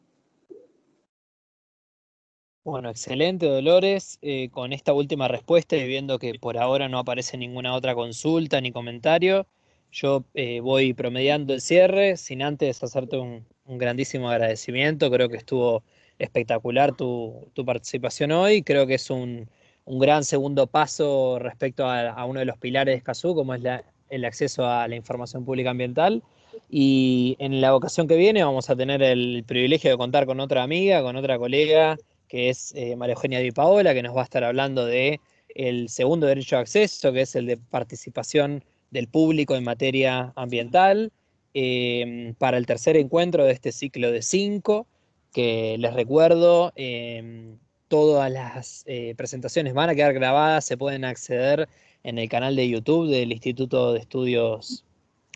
Bueno, excelente, Dolores. Eh, con esta última respuesta y viendo que por ahora no aparece ninguna otra consulta ni comentario, yo eh, voy promediando el cierre sin antes hacerte un, un grandísimo agradecimiento. Creo que estuvo espectacular tu, participación hoy. Creo que es un, gran segundo paso respecto a, uno de los pilares de Escazú, como es el acceso a la información pública ambiental. Y en la ocasión que viene vamos a tener el privilegio de contar con otra amiga, con otra colega, que es eh, María Eugenia Di Paola, que nos va a estar hablando de el segundo derecho de acceso, que es el de participación del público en materia ambiental, em, para el tercer encuentro de este ciclo de cinco, que les recuerdo, em, todas las eh, presentaciones van a quedar grabadas, se pueden acceder en el canal de YouTube del Instituto de Estudios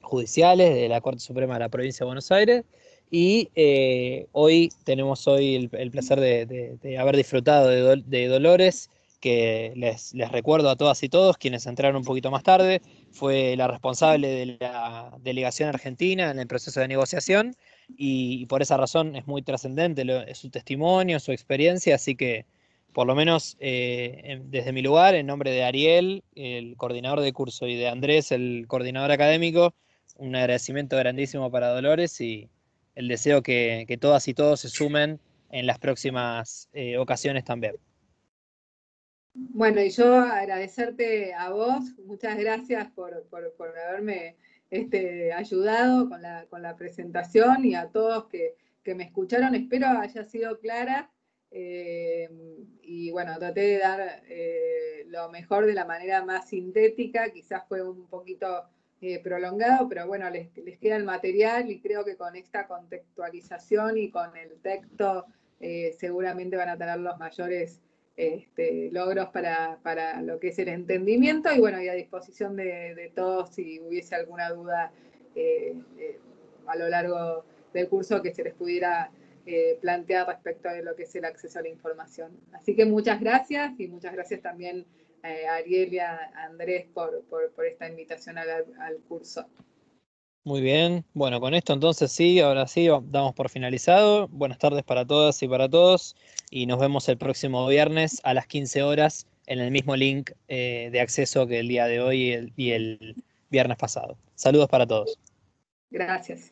Judiciales de la Corte Suprema de la Provincia de Buenos Aires. Y eh, hoy tenemos hoy el, placer de, haber disfrutado de Dolores que les, recuerdo a todas y todos, quienes entraron un poquito más tarde, fue la responsable de la delegación argentina en el proceso de negociación y, por esa razón es muy trascendente su testimonio, su experiencia, así que por lo menos eh, desde mi lugar, en nombre de Ariel, el coordinador de curso, y de Andrés, el coordinador académico, un agradecimiento grandísimo para Dolores y el deseo que, todas y todos se sumen en las próximas eh, ocasiones también. Bueno, y yo agradecerte a vos, muchas gracias por, haberme este, ayudado con la, presentación y a todos que, me escucharon, espero haya sido clara eh, y bueno, traté de dar eh, lo mejor de la manera más sintética, quizás fue un poquito eh, prolongado, pero bueno, les, les, queda el material y creo que con esta contextualización y con el texto seguramente van a tener los mayores este, logros para, lo que es el entendimiento y bueno, y a disposición de, todos si hubiese alguna duda eh, eh, a lo largo del curso que se les pudiera eh, plantear respecto a lo que es el acceso a la información. Así que muchas gracias y muchas gracias también a Ariel y a Andrés por, esta invitación al curso. Muy bien, bueno, con esto entonces sí, ahora sí, damos por finalizado. Buenas tardes para todas y para todos y nos vemos el próximo viernes a las 15 horas en el mismo link eh, de acceso que el día de hoy y el viernes pasado. Saludos para todos. Gracias.